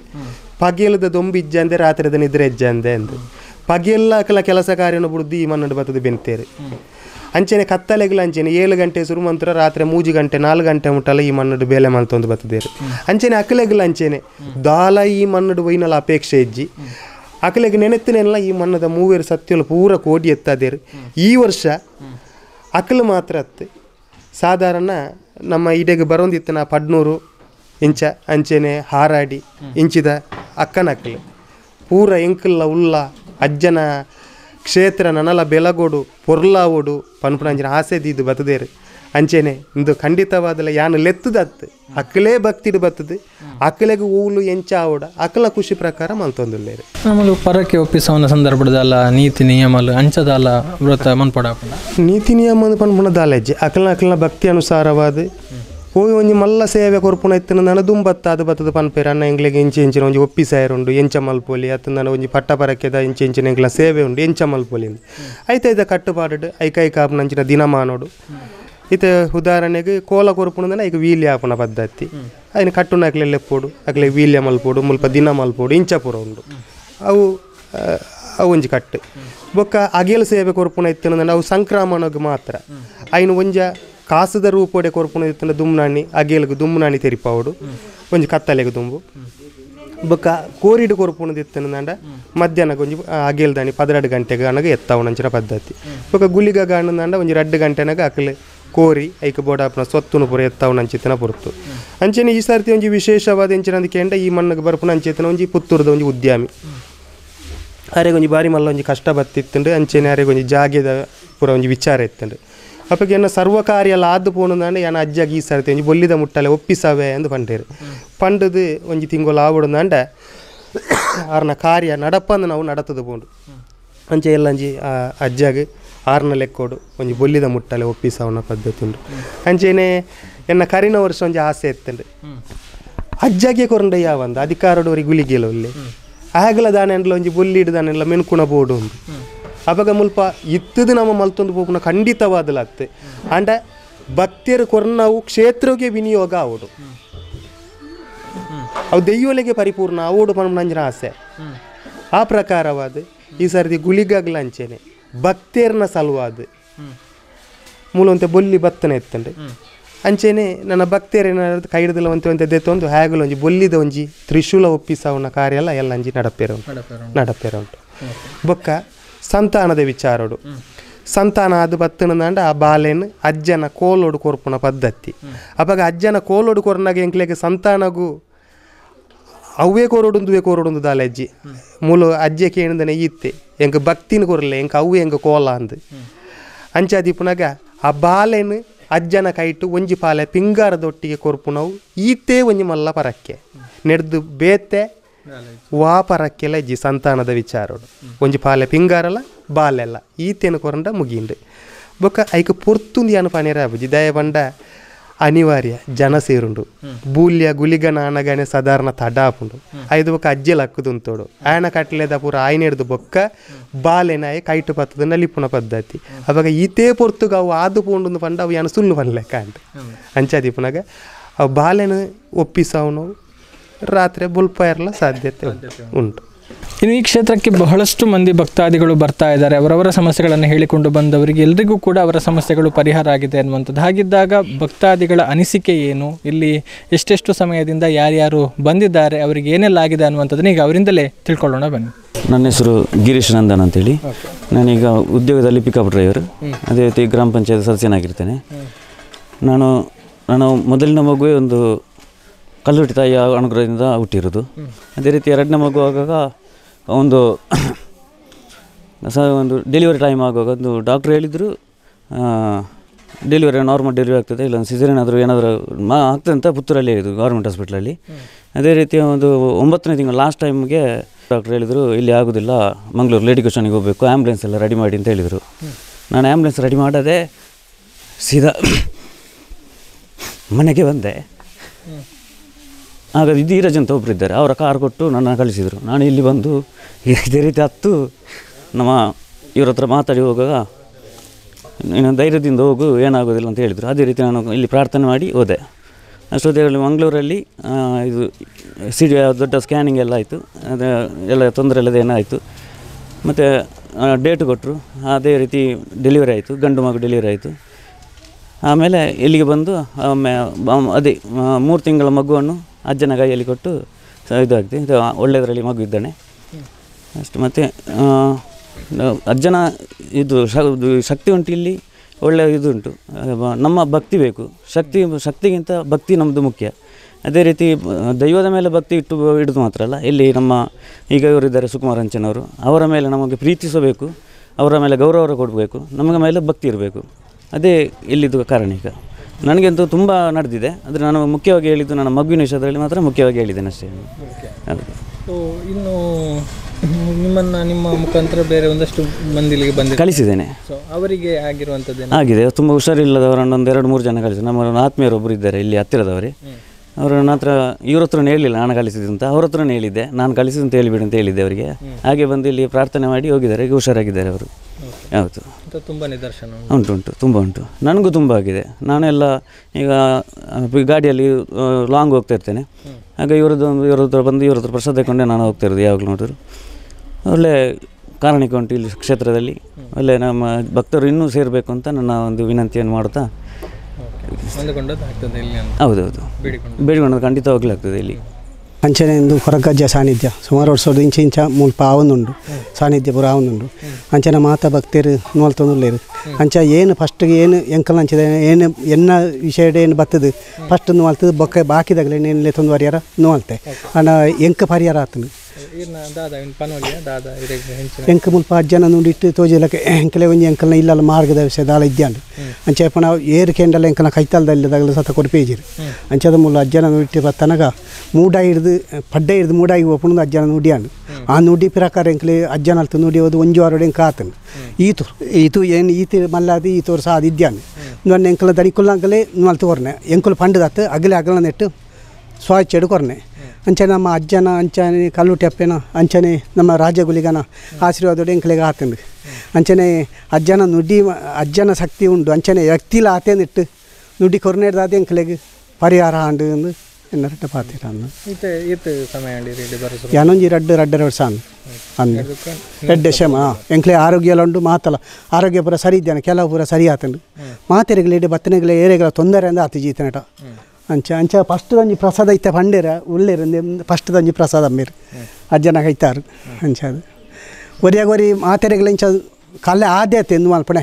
ಪಗೇಲದ ದೊಂಬು ಇಜ್ಜಂದೆ ರಾತ್ರಿದ ನಿದ್ರೆ ಇಜ್ಜಂದೆ ಅಂದು. ಪಗೆಲ್ಲ ಕಲ ಕೆಲಸ ಕಾರ್ಯನ ಬುಡ್ದು ಈ ಮನ್ನಡು ಬೆಂತೇರೆ ಅಂಚನೆ ಅಂಚೆನೆ ಕತ್ತಲೆಗ್ಲ ಅಂಚೆನೆ ಏಳು ಗಂಟೆ ಸುರು ಮಂತ್ರ, ರಾತ್ರಿ ಮೂಜು ಗಂಟೆ, ನಾಲ್ಕು ಗಂಟೆ ಮುಟ್ಟಲ್ಲ ಈ ಮನ್ನಡು ಬೇಲೆ ಮಲ್ತೊಂದು ಬತ್ತದೇರು ಅಂಚೆನೆ ಅಕಲೆಗಳು ಅಂಚೆನೆ ದಾಲ ಈ ಮನ್ನಡು ಒಯ್ನಲ್ಲ ಅಪೇಕ್ಷೆ ಇಜ್ಜಿ. ಅಕಲೆಗೆ ನೆನೆತ್ತಿನೆಲ್ಲ ಈ ಮನ್ನದ ಮೂವೇರು ಸತ್ಯಲು ಪೂರ ಕೋಡಿ ಎತ್ತದೇರು ಈ ವರ್ಷ ಅಕಲು ಮಾತ್ರ ಅತ್ತೆ. ಸಾಧಾರಣ ನಮ್ಮ ಇಡೆಗೆ ನಾ ಪಡ್ನೂರು ಇಂಚ ಅಂಚೆನೆ ಹಾರಾಡಿ ಇಂಚಿದ ಅಕ್ಕನ ಅಕ್ಕನಕ್ಕಲು ಪೂರ ಎಂಕಲ್ಲ ಉಲ್ಲ ಅಜ್ಜನ ಕ್ಷೇತ್ರ ನನಲ ಬೆಲಗೋಡು ಪೊರ್ಲಾವೋಡು ಪನ್ಪುನಂಚಿನ ಆಸೆ ದೀದು ಬತ್ತದೇರು ಅಂಚೆನೆ ಇಂದು ಖಂಡಿತವಾದಲ್ಲ ಯಾನು ಲೆತ್ತದತ್ತು ಅಕ್ಕಲೇ ಭಕ್ತಿಡು ಬತ್ತದೆ. ಅಕ್ಕಲೆಗೆ ಊಲು ಎಂಚ ಆವಡ. ಅಕ್ಕಲ ಖುಷಿ ಪ್ರಕಾರ ಮಲ್ತೊಂದುಲ್ಲೇರು ನಮ್ಮಲು ಪರಕ್ಕೆ ಒಪ್ಪಿಸವನ ಸಂದರ್ಭದಲ್ಲ ನೀತಿ ನಿಯಮಲು ಅಂಚದಲ್ಲ ವ್ರತ ಮನ್ಪಡ ನೀತಿ ನಿಯಮ ಪನ್ಪುನ ದಾಲೆಜ್ಜೆ ಅಕ್ಕಲ ಅಕ್ಕಲ ಭಕ್ತಿ ಅನುಸಾರವಾದ. ಹೋಗಿ ಒಂಜಿ ಮಲ್ಲ ಸೇವೆ ಕೊರ್ಪುನ ಇತ್ತಿನ ನಾನು ದುಂಬತ್ತ ಅದು ಬತ್ತದ ಪನ್ಪೇರ. ಅನ್ನ ಎಂಗ್ಲೆಗ್ ಇಂಚ ಇಂಚಿನ ಒಂಜಿ ಒಪ್ಪಿ ಸಾಯರ್ ಉಂಡು ಎಂಚ ಮಲ್ಪೋಲಿ ಅತ್ತ ನಾನು ಒಂಜಿ ಪಟ್ಟ ಪರಕ್ಕೆದ ಇಂಚ ಇಂಚಿನ ಎಂಗ್ಲ ಸೇವೆ ಉಂಡು ಎಂಚ ಮಲ್ಪೋಲಿ ಅಂತ ಐತ ಐತ ಕಟ್ಟುಪಾಡು ಐಕೈ ನಂಚಿನ ದಿನ ದಿನಮಾನೋಡು. ಇತ ಉದಾಹರಣೆಗೆ ಕೋಲ ಕೊರ್ಪುನಂದ್ರೆ ಈಗ ವೀಲ್ಯ ಆಪುನ ಪದ್ಧತಿ. ಅದನ್ನ ಕಟ್ಟುನ ಅಕ್ಲೆ ಲೆಪ್ಪೋಡು, ಅಕ್ಲೆ ವೀಲ್ಯ ಮಲ್ಪೋಡು ಮುಲ್ಪ ದಿನ ಮಲ್ಪೋಡು ಇಂಚ ಪುರ ಉಂಡು. ಅವು ಅವು ಒಂಜಿ ಕಟ್ಟು. ಬೊಕ್ಕ ಅಗೆಲ್ ಸೇವೆ ಕೊರ್ಪುನ ಇತ್ತಿನ ಅವು ಸಂಕ್ರಮಣಗೆ ಮಾತ್ರ. ಐನು ಒಂಜ ಕಾಸದ ರೂಪಡೆ ಕೊರ್ಪುನ ಇತ್ತಿನ ದುಮ್ನಾಣಿ, ಅಗೆಲ್ಗೆ ದುಮ್ನಾಣಿ ತೆರಿಪಾವುಡು ಒಂಜಿ ಕತ್ತಲೆಗೆ ದುಂಬು. ಬೊಕ್ಕ ಕೋರಿಡು ಕೊರ್ಪುನ ಇತ್ತಿನ ಮಧ್ಯಾಹ್ನ ಒಂಜಿ ಅಗೇಲ್ ದಾಣಿ ಪದರಡು ಗಂಟೆಗೆ ಅನಗ ಎತ್ತಾವಣಂಚಿನ ಪದ್ಧತಿ. ಬೊಕ್ಕ ಗುಳಿಗ ಗಾಣದಂಡ ಒಂಜಿ ರಡ್ಡು ಗಂಟೆನಾಗ ಅಕಲೆ ಕೋರಿ, ಐಕ ಬೋಡಾಪನ ಸೊತ್ತುನು ಪುರ ಎತ್ತಾವಣಂಚಿತ್ತಿನ ಪುರ್ತು. ಅಂಚನೆ ಈ ಸರ್ತಿ ಒಂಜಿ ವಿಶೇಷವಾದ ಎಂಚಿನ ಕೇಂಡ ಈ ಮಣ್ಣಗೆ ಬರ್ಪುನ ಅಂಚಿತ್ತಿನ ಒಂಜಿ ಪುತ್ತೂರದ ಒಂಜಿ ಉದ್ಯಮಿ. ಅರೆಗೊಂಜಿ ಬಾರಿ ಮಲ್ಲ ಒಂಜಿ ಕಷ್ಟ ಬತ್ತಿತ್ತುಂಡು ಅಂಚೆನೆ ಅರೆಗೆ ಒಂಜಿ ಜಾಗೆದ ಪೂರ ಒಂಜಿ ವಿಚಾರ ಇತ್ತಂಡು ಅಪ್ಪಗೆ ಎನ್ನ ಸರ್ವಕಾರ್ಯ ಎಲ್ಲ ಆದ್ದು ಪೋಣಂದಾಂಡೆ ಯಾನ ಅಜ್ಜಾಗಿ ಈ ಸರ್ತಿ ಒಂಜಿ ಬೊಲ್ಲಿದ ಮುಟ್ಟಲೆ ಒಪ್ಪಿಸವೆ ಎಂದು ಪಂಡೇರು. ಪಂಡದು ಒಂಜಿ ತಿಂಗಳು ಆವಡಂದಾಂಡ ಆರ್ನ ಕಾರ್ಯ ನಡಪಂದು ನಾವು ನಡತದು ಪೋಂಡು. ಅಂಚೆ ಎಲ್ಲ ಒಂಜಿ ಆ, ಅಜ್ಜಾಗ ಆರ್ನ ಲೆಕ್ಕೋಡು, ಒಂಜಿ ಬೊಲ್ಲಿದ ಮುಟ್ಟಲೆ ಒಪ್ಪಿಸವನ ಪದ್ಧತಿ ಉಂಡು ಅಂಚೆನೆ ಎನ್ನ ಕರಿನ ವರ್ಷ ಒಂಜಿ ಆಸೆ ಎತ್ತಂಡು. ಅಜ್ಜಾಗೆ ಕೊರಂಡ ಯಾವಂದು ಅಧಿಕಾರಡೋರಿ ಗುಳಿಗೆಲ ಒಳ್ಳೆ ಆಗಲ ದಾನೆಂಡ್ಲ ಒಂಜಿ ಬೊಲ್ಲಿಡು ದಾನೆಲ್ಲ ಮೆನ್ಕುಣ ಬೋಡು ಅವಾಗ ಮುಲ್ಪ ಇತ್ತದು ನಮ್ಮ ಮಲ್ತೊಂದು ಪೋಪುನ ಖಂಡಿತವಾದಲತ್ತೆ ಅಂಡ ಭಕ್ತಿಯರು ಕೊರ್ನವು ಕ್ಷೇತ್ರಕ್ಕೆ ವಿನಿಯೋಗ ಆವಡು. ಅವು ದೆಯ್ಯೋಲೆಗೆ ಪರಿಪೂರ್ಣ ಅವಡು ಪಣ ನಂಜನ ಆಸೆ. ಆ ಪ್ರಕಾರವಾದ ಈ ಸರ್ತಿ ಗುಳಿಗಾಗ್ಲ ಅಂಚೆನೆ ಭಕ್ತಿಯರ್ನ ಸಲುವಾದ. ಮೂಲಂತೆ ಬೊಲ್ಲಿ ಬತ್ತನೆ ಎತ್ತಂಡೆ. ಅಂಚೆನೆ ನನ್ನ ಭಕ್ತೇರೇನ ಕೈ ಹಿಡಿದಲ್ಲ ಒಂತೆ ಒಂತೆ ದೆತ್ತೊಂದು ಹ್ಯಾಗಲ ಒಂಜಿ ಬೊಲ್ಲಿದ ಒಂಜಿ ತ್ರಿಶೂಲ ಒಪ್ಪಿಸವನ ಕಾರ್ಯ ಎಲ್ಲ ಎಲ್ಲ ಅಂಜಿ ನಡಪೇರ ಉಂಟು ನಡಪೇರ ಉಂಟು ಬೊಕ್ಕ ಸಂತಾನದ ವಿಚಾರಡು. ಸಂತಾನ ಅದು ದಂಡ ಆ ಬಾಲೆನ್ ಅಜ್ಜನ ಕೋಲೋಡು ಕೊರ್ಪುನ ಪದ್ಧತಿ. ಅವಾಗ ಅಜ್ಜನ ಕೋಲೋಡು ಕೊರ್ನಾಗ ಎಂಕ್ಲೇಗೆ ಸಂತಾನಗು ಅವೇ ಕೋರೋಡೊಂದು ದಾಲೆ ಅಜ್ಜಿ. ಮೂಲ ಅಜ್ಜೆ ಕೇಳಿದನೆ ಈತ್ತೆ. ಎಂಕ ಭಕ್ತಿನ ಕೊರಲೆ ಎಂಕ ಅವು ಎಂಕ ಕೋಲ ಅಂಚ ಅಂಚಾದಿಪ್ಪುನಾಗ ಆ ಬಾಲೆನ್ ಅಜ್ಜನ ಕೈಟು ಒಂಜಿ ಪಾಲೆ ಪಿಂಗಾರದೊಟ್ಟಿಗೆ ಕೊರ್ಪುನವು ಈತೆ ಒಂಜಿ ಮಲ್ಲ ಪರಕ್ಕೆ. ನೆಡ್ದು ಬೇತೆ ವಾ ಕೆಲಜಿ ಸಂತಾನದ ವಿಚಾರಡು. ಒಂಜಿ ಪಾಲೆ ಪಿಂಗಾರಲ ಬಾಲೆಲ್ಲ. ಈತೇನು ಕೊರಂಡ ಮುಗಿಂಡು ಬೊಕ್ಕ ಐಕ ಪೊರ್ತುಂದಿ ಅನು ಪನೇರ ಆಬುಜಿ ದಯ ಬಂಡ ಅನಿವಾರ್ಯ ಜನ ಸೇರುಂಡು. ಬೂಲ್ಯ ಗುಲಿಗನ ಆನಗನೆ ಸಾಧಾರಣ ತಡಾಪುಂಡು. ಐದು ಬೊಕ್ಕ ಅಜ್ಜೆಲ ಹಕ್ಕುದುಂತೋಡು ಆಯನ ಕಟ್ಲೆದ ಪೂರ ಆಯ್ನ ಹಿಡಿದು ಬೊಕ್ಕ ಬಾಲೆನಾಯ ಕೈಟು ಪತ್ತದ ನಲಿಪುನ ಪದ್ಧತಿ. ಅವಾಗ ಈತೇ ಪೊರ್ತುಗ ಅವು ಆದು ಪೂಂಡು ಪಂಡ ಅವು ಯಾನು ಸುಳ್ಳು ಪನ್ಲೆಕ್ಕ ಅಂತ. ಅಂಚಾದಿಪುನಾಗ ಅವು ಬಾಲೆನ ಒಪ್ಪಿಸವನು ರಾತ್ರಿ ಬುಲ್ಪ ಇರಲ ಸಾಧ್ಯತೆ ಉಂಟು. ಇನ್ನು ಈ ಕ್ಷೇತ್ರಕ್ಕೆ ಬಹಳಷ್ಟು ಮಂದಿ ಭಕ್ತಾದಿಗಳು ಬರ್ತಾ ಇದ್ದಾರೆ. ಅವರವರ ಸಮಸ್ಯೆಗಳನ್ನು ಹೇಳಿಕೊಂಡು ಬಂದವರಿಗೆ ಎಲ್ರಿಗೂ ಕೂಡ ಅವರ ಸಮಸ್ಯೆಗಳು ಪರಿಹಾರ ಆಗಿದೆ ಅನ್ನುವಂಥದ್ದು. ಹಾಗಿದ್ದಾಗ ಭಕ್ತಾದಿಗಳ ಅನಿಸಿಕೆ ಏನು? ಇಲ್ಲಿ ಎಷ್ಟೆಷ್ಟು ಸಮಯದಿಂದ ಯಾರ್ಯಾರು ಬಂದಿದ್ದಾರೆ? ಅವರಿಗೆ ಏನೆಲ್ಲ ಆಗಿದೆ ಅನ್ನುವಂಥದ್ದನ್ನ ಈಗ ಅವರಿಂದಲೇ ತಿಳ್ಕೊಳ್ಳೋಣ ಬನ್ನಿ. ನನ್ನ ಹೆಸರು ಗಿರೀಶ್ ನಂದನ್ ಅಂತೇಳಿ. ನಾನೀಗ ಉದ್ಯೋಗದಲ್ಲಿ ಪಿಕಪ್ ಡ್ರೈವರ್ ಅದೇ ರೀತಿ ಗ್ರಾಮ ಪಂಚಾಯತ್ ಸದಸ್ಯನಾಗಿರ್ತೇನೆ. ನಾನು ನಾನು ಮೊದಲಿನ ಮಗುವೆ ಒಂದು ಕಲ್ಲುಟಿ ತಾಯಿಯ ಅನುಗ್ರಹದಿಂದ ಹುಟ್ಟಿರೋದು. ಅದೇ ರೀತಿ ಎರಡನೇ ಮಗು ಆಗಾಗ ಒಂದು ಸ ಒಂದು ಡೆಲಿವರಿ ಟೈಮ್ ಆಗುವಾಗ ಒಂದು ಡಾಕ್ಟ್ರು ಹೇಳಿದರು ಡೆಲಿವರಿ ನಾರ್ಮಲ್ ಡೆಲಿವರಿ ಆಗ್ತದೆ, ಇಲ್ಲ ಸಿಸರಿನ್ ಆದರೂ ಏನಾದರೂ ಮಾ, ಆಗ್ತದೆ ಅಂತ ಪುತ್ತೂರಲ್ಲಿ ಹೇಳಿದ್ರು ಗೌರ್ಮೆಂಟ್ ಹಾಸ್ಪಿಟ್ಲಲ್ಲಿ ಅದೇ ರೀತಿ ಒಂದು ಒಂಬತ್ತನೇ ತಿಂಗಳು ಲಾಸ್ಟ್ ಟೈಮ್ಗೆ ಡಾಕ್ಟ್ರು ಹೇಳಿದರು, ಇಲ್ಲಿ ಆಗೋದಿಲ್ಲ, ಮಂಗಳೂರು ಲೇಡಿ ಕ್ವಶನಿಗೆ ಹೋಗಬೇಕು ಆ್ಯಂಬುಲೆನ್ಸ್ ಎಲ್ಲ ರೆಡಿ ಮಾಡಿ ಅಂತ ಹೇಳಿದರು. ನಾನು ಆ್ಯಂಬುಲೆನ್ಸ್ ರೆಡಿ ಮಾಡದೆ ಸೀದಾ ಮನೆಗೆ ಬಂದೆ. ಆಗ ಧೀರಜ್ ಅಂತ ಒಬ್ಬರು ಇದ್ದಾರೆ. ಅವರ ಕಾರ್ ಕೊಟ್ಟು ನನ್ನ ಕಳಿಸಿದರು. ನಾನು ಇಲ್ಲಿ ಬಂದು ಇದೇ ರೀತಿ ಹತ್ತು, ನಮ್ಮ ಇವ್ರ ಹತ್ರ ಮಾತಾಡಿ ಹೋಗುವಾಗ ನೀನು ಧೈರ್ಯದಿಂದ ಹೋಗು, ಏನಾಗೋದಿಲ್ಲ ಅಂತ ಹೇಳಿದರು. ಅದೇ ರೀತಿ ನಾನು ಇಲ್ಲಿ ಪ್ರಾರ್ಥನೆ ಮಾಡಿ ಹೋದೆ. ಅಷ್ಟೊತ್ತಿಗೆ ಮಂಗಳೂರಲ್ಲಿ ಇದು ಸಿ ದೊಡ್ಡ ಸ್ಕ್ಯಾನಿಂಗ್ ಎಲ್ಲ ಆಯಿತು. ಅದು, ಎಲ್ಲ ತೊಂದರೆ ಇಲ್ಲದೆ ಏನಾಯಿತು. ಮತ್ತು ಡೇಟ್ ಕೊಟ್ಟರು ಅದೇ ರೀತಿ ಡೆಲಿವರಿ ಆಯಿತು. ಗಂಡು ಮಗು ಡೆಲಿವರಿ ಆಯಿತು. ಆಮೇಲೆ ಇಲ್ಲಿಗೆ ಬಂದು ಅದೇ ಮೂರು ತಿಂಗಳ ಮಗುವನ್ನು ಅಜ್ಜನ ಕೈಯಲ್ಲಿ ಕೊಟ್ಟು ಇದು ಇದಾಗಿದೆ ಇದು ಒಳ್ಳೆಯದರಲ್ಲಿ ಮಗು ಇದ್ದಾನೆ. ಅಷ್ಟು, ಮತ್ತು ಅಜ್ಜನ ಇದು ಶಕ್ತಿ ಉಂಟು ಇಲ್ಲಿ ಒಳ್ಳೆಯ ಇದು ಉಂಟು. ನಮ್ಮ ಭಕ್ತಿ ಬೇಕು. ಶಕ್ತಿ, ಶಕ್ತಿಗಿಂತ ಭಕ್ತಿ ನಮ್ಮದು ಮುಖ್ಯ. ಅದೇ ರೀತಿ, ದೈವದ ಮೇಲೆ ಭಕ್ತಿ ಇಟ್ಟು, ಇಡೋದು ಮಾತ್ರ ಅಲ್ಲ. ಇಲ್ಲಿ ನಮ್ಮ, ಈಗ ಇವರಿದ್ದಾರೆ ಸುಕುಮಾರ್ ಅಂಚನವರು. ಅವರ ಮೇಲೆ ನಮಗೆ ಪ್ರೀತಿಸಬೇಕು. ಅವರ ಮೇಲೆ ಗೌರವ ಕೊಡಬೇಕು. ನಮಗೆ ಮೇಲೆ ಭಕ್ತಿ ಇರಬೇಕು. ಅದೇ ಇಲ್ಲಿದ್ದು ಕಾರಣ ಈಗ. ನನಗಂತೂ ತುಂಬ ನಡೆದಿದೆ. ಆದರೆ ನಾನು ಮುಖ್ಯವಾಗಿ ಹೇಳಿದ್ದು ನನ್ನ ಮಗುವಿನ ವಿಷಯದಲ್ಲಿ ಮಾತ್ರ ಮುಖ್ಯವಾಗಿ ಹೇಳಿದ್ದೇನೆ ಅಷ್ಟೇ. ಸೊ ಇನ್ನು ನಿಮ್ಮನ್ನು ನಿಮ್ಮ ಮುಖಾಂತರ ಬೇರೆ ಒಂದಷ್ಟು ಮಂದಿ ಇಲ್ಲಿಗೆ ಬಂದಿದ್ದಾರೆ ಕಳಿಸಿದ್ದೇನೆ. ಸೊ ಅವರಿಗೆ ಆಗಿರುವಂಥದ್ದೇನು ಆಗಿದೆ. ತುಂಬ ಹುಷಾರಿಲ್ಲದವರನ್ನು ಒಂದು ಎರಡು ಮೂರು ಜನ ಕಳಿಸಿ ನಮ್ಮ ಆತ್ಮೀಯರು ಒಬ್ಬರು ಇದ್ದಾರೆ ಇಲ್ಲಿ ಹತ್ತಿರದವರೇ. ಅವರು ನನ್ನ ಹತ್ರ ಇವ್ರ ಹತ್ರ ಹೇಳಿಲ್ಲ ನಾನು ಕಳಿಸಿದಂತ ಅಂತ. ಅವ್ರ ಹತ್ರನೇ ಹೇಳಿದ್ದೆ. ನಾನು ಕಳಿಸಿದ್ದು ಅಂತ ಹೇಳಿಬಿಡಿ ಅಂತ ಹೇಳಿದ್ದೆ ಅವರಿಗೆ. ಹಾಗೆ ಬಂದು ಇಲ್ಲಿ ಪ್ರಾರ್ಥನೆ ಮಾಡಿ ಹೋಗಿದ್ದಾರೆ. ಈಗ ಹುಷಾರಾಗಿದ್ದಾರೆ ಅವರು. ಹೌದು. ಅಂತ ತುಂಬ ನಿದರ್ಶನ ಉಂಟು. ಉಂಟು ತುಂಬ ಉಂಟು. ನನಗೂ ತುಂಬ ಆಗಿದೆ. ನಾನೆಲ್ಲ ಈಗ ಗಾಡಿಯಲ್ಲಿ ಲಾಂಗ್ ಹೋಗ್ತಾ ಇರ್ತೇನೆ. ಆಗ ಇವರದ್ದು ಒಂದು ಇವ್ರ ಹತ್ರ ಬಂದು ಇವ್ರ ಹತ್ರ ಪ್ರಸಾದ ತಗೊಂಡೆ ನಾನು ಹೋಗ್ತಾ ಇರೋದು ಯಾವಾಗಲೂ ನೋಡಿದ್ರು. ಒಳ್ಳೆ ಕಾರಣಕ್ಕೆ ಉಂಟು ಇಲ್ಲಿ ಕ್ಷೇತ್ರದಲ್ಲಿ. ಒಳ್ಳೆ ನಮ್ಮ ಭಕ್ತರು ಇನ್ನೂ ಸೇರಬೇಕು ಅಂತ ನನ್ನ ಒಂದು ವಿನಂತಿಯನ್ನು ಮಾಡ್ತಾ ಹೌದೌದು. ಬೇಡಿಕೊಂಡು. ಬೇಡಿಕೊಂಡದ್ದು ಖಂಡಿತವಾಗ್ಲೂ ಆಗ್ತದೆ ಇಲ್ಲಿ. ಅಂಚನೆ ಒಂದು ಹೊರಗಜ್ಜ ಸಾನ್ನಿಧ್ಯ. ಸುಮಾರು ವರ್ಷದ ಇಂಚ ಇಂಚ ಮುಲ್ಪ ಆವೊಂದುಂಡು ಸಾನ್ನಿಧ್ಯ ಪೂರ ಆವೊಂದುಂಡು ಅಂಚನ ಮಾತ ಭಕ್ತಿಯರು ನೋಲ್ತೊಂದುಲ್ಲೇರು ಅಂಚ ಏನು ಫಸ್ಟ್ಗೆ ಏನು ಎಂಕಲ್ ಅಂಚದ ಏನು, ಎನ್ನ ವಿಷಯ ಏನು ಬತ್ತದ ಫಸ್ಟ್ ನೋಲ್ತದೆ ಬೊಕ್ಕ ಬಾಕಿದಾಗಲೇ ಏನಿಲ್ಲ ತೊಂದು ಪರಿಹಾರ ನೋಲ್ತೆ ಅಣ್ಣ, ಎಂಕ ಪರಿಹಾರ ಆತನು. ಎಂಕ ಮುಲ್ಪ ಅಜ್ಜನ ನುಡಿಟ್ಟು ತೋಜಿಲಕ್ಕೆ ಎಂಕಲೆ ಒಂಜಿ ಎಂಕಲ್ನ ಇಲ್ಲಲ್ಲ ಮಾರ್ಗದ ವಿಷಯ ದಾಲ ಇದ್ದಾಂಡು ಅಂಚೆ ಪಣ ಏರು ಕೆಂಡಲ ಎಂಕನ ಕೈತಾಲದಲ್ಲಿ ದಗಲ ಸತ ಕೊಡ್ಪೇಜಿರು ಅಂಚದ ಮುಲ್ಲ ಅಜ್ಜನ ನುಡಿಟ್ಟು ಬತ್ತನಗ ಮೂಡ ಹಿಡಿದು ಪಡ್ಡೆ ಹಿಡಿದು ಮೂಡಾಗಿ ಒಪ್ಪುಣದು ಅಜ್ಜನ ನುಡಿಯಾಂಡು. ಆ ನುಡಿ ಪ್ರಕಾರ ಎಂಕಲೆ ಅಜ್ಜನ ಅಲ್ತು ನುಡಿ ಹೋದು ಒಂಜು ವಾರ ಎಂಕ ಆತನು ಈತು ಈತು ಏನು ಈತು ಮಲ್ಲಾದಿ ಈ ತೋರ್ಸ ಅದು ಇದ್ಯಾನು ನನ್ನ ಎಂಕಲ ದಡಿಕುಲ್ಲಂಕಲೆ ನುವಲ್ ತೋರ್ನೆ ಎಂಕುಲು ಪಂಡದತ್ತು ಅಗಲೆ ಅಗಲ ನೆಟ್ಟು ಸ್ವಾಚ್ ಚೆಡು ಕೊರ್ನೆ. ಅಂಚೆ ನಮ್ಮ ಅಜ್ಜನ ಅಂಚನೆ ಕಲ್ಲು ಟೆಪ್ಪೆನ ಅಂಚನೆ ನಮ್ಮ ರಾಜಗುಲಿಗನ ಆಶೀರ್ವಾದ ಎಂಕಲೆಗೆ ಆತಂದು ಅಂಚನೆ ಅಜ್ಜನ ನುಡಿ ಅಜ್ಜನ ಶಕ್ತಿ ಉಂಡು ಅಂಚನೆ ವ್ಯಕ್ತಿಲ ಆತೇನಿಟ್ಟು ನುಡಿ ಕೊರ್ನೇಡ್ದಾದ ಎಂಕಲೆಗೆ ಪರಿಹಾರ ಆಂಡು ಎಂದು ಎನ್ನರಟ್ಟ ಪಾತಿರ ಅನ್ನ. ಈತ ಈತ ಸಮಯ ಅಂಡಿ ರೆಡಿ ಶಮ ಎಂಕ್ಲೆ ಆರೋಗ್ಯ ಎಲ್ಲ ಉಂಡು ಮಾತಲ್ಲ. ಆರೋಗ್ಯ ಪೂರ ಸರಿ ಇದ್ದಾನೆ ಕೆಲವು ಪೂರ ಸರಿ ಆತಂಡು ಮಾತೆರೆಗಳಿಗೆ ಬತ್ತನೆಗಳ ಏರೆಗಳ ತೊಂದರೆ ಅಂದ ಆತಿ ಜೀತನಟ ಅಂಚ ಅಂಚ ಫಸ್ಟ್ ದಂಜಿ ಪ್ರಸಾದ ಐತೆ ಪಂಡೇರ ಉಳ್ಳೇರು ಫಸ್ಟ್ ದಂಜಿ ಪ್ರಸಾದ ಅಮ್ಮೇರು. ಅಜ್ಜನ ಕೈತಾರು ಅಂಚ ಅದು. ಒರಿಯಾಗ ಒರಿ ಮಾತೆರೆಗಳು ಇಂಚ ಕಲ್ಲೆ ಆದ್ಯತೆ ಎಂದು ಮಲ್ಪಣೆ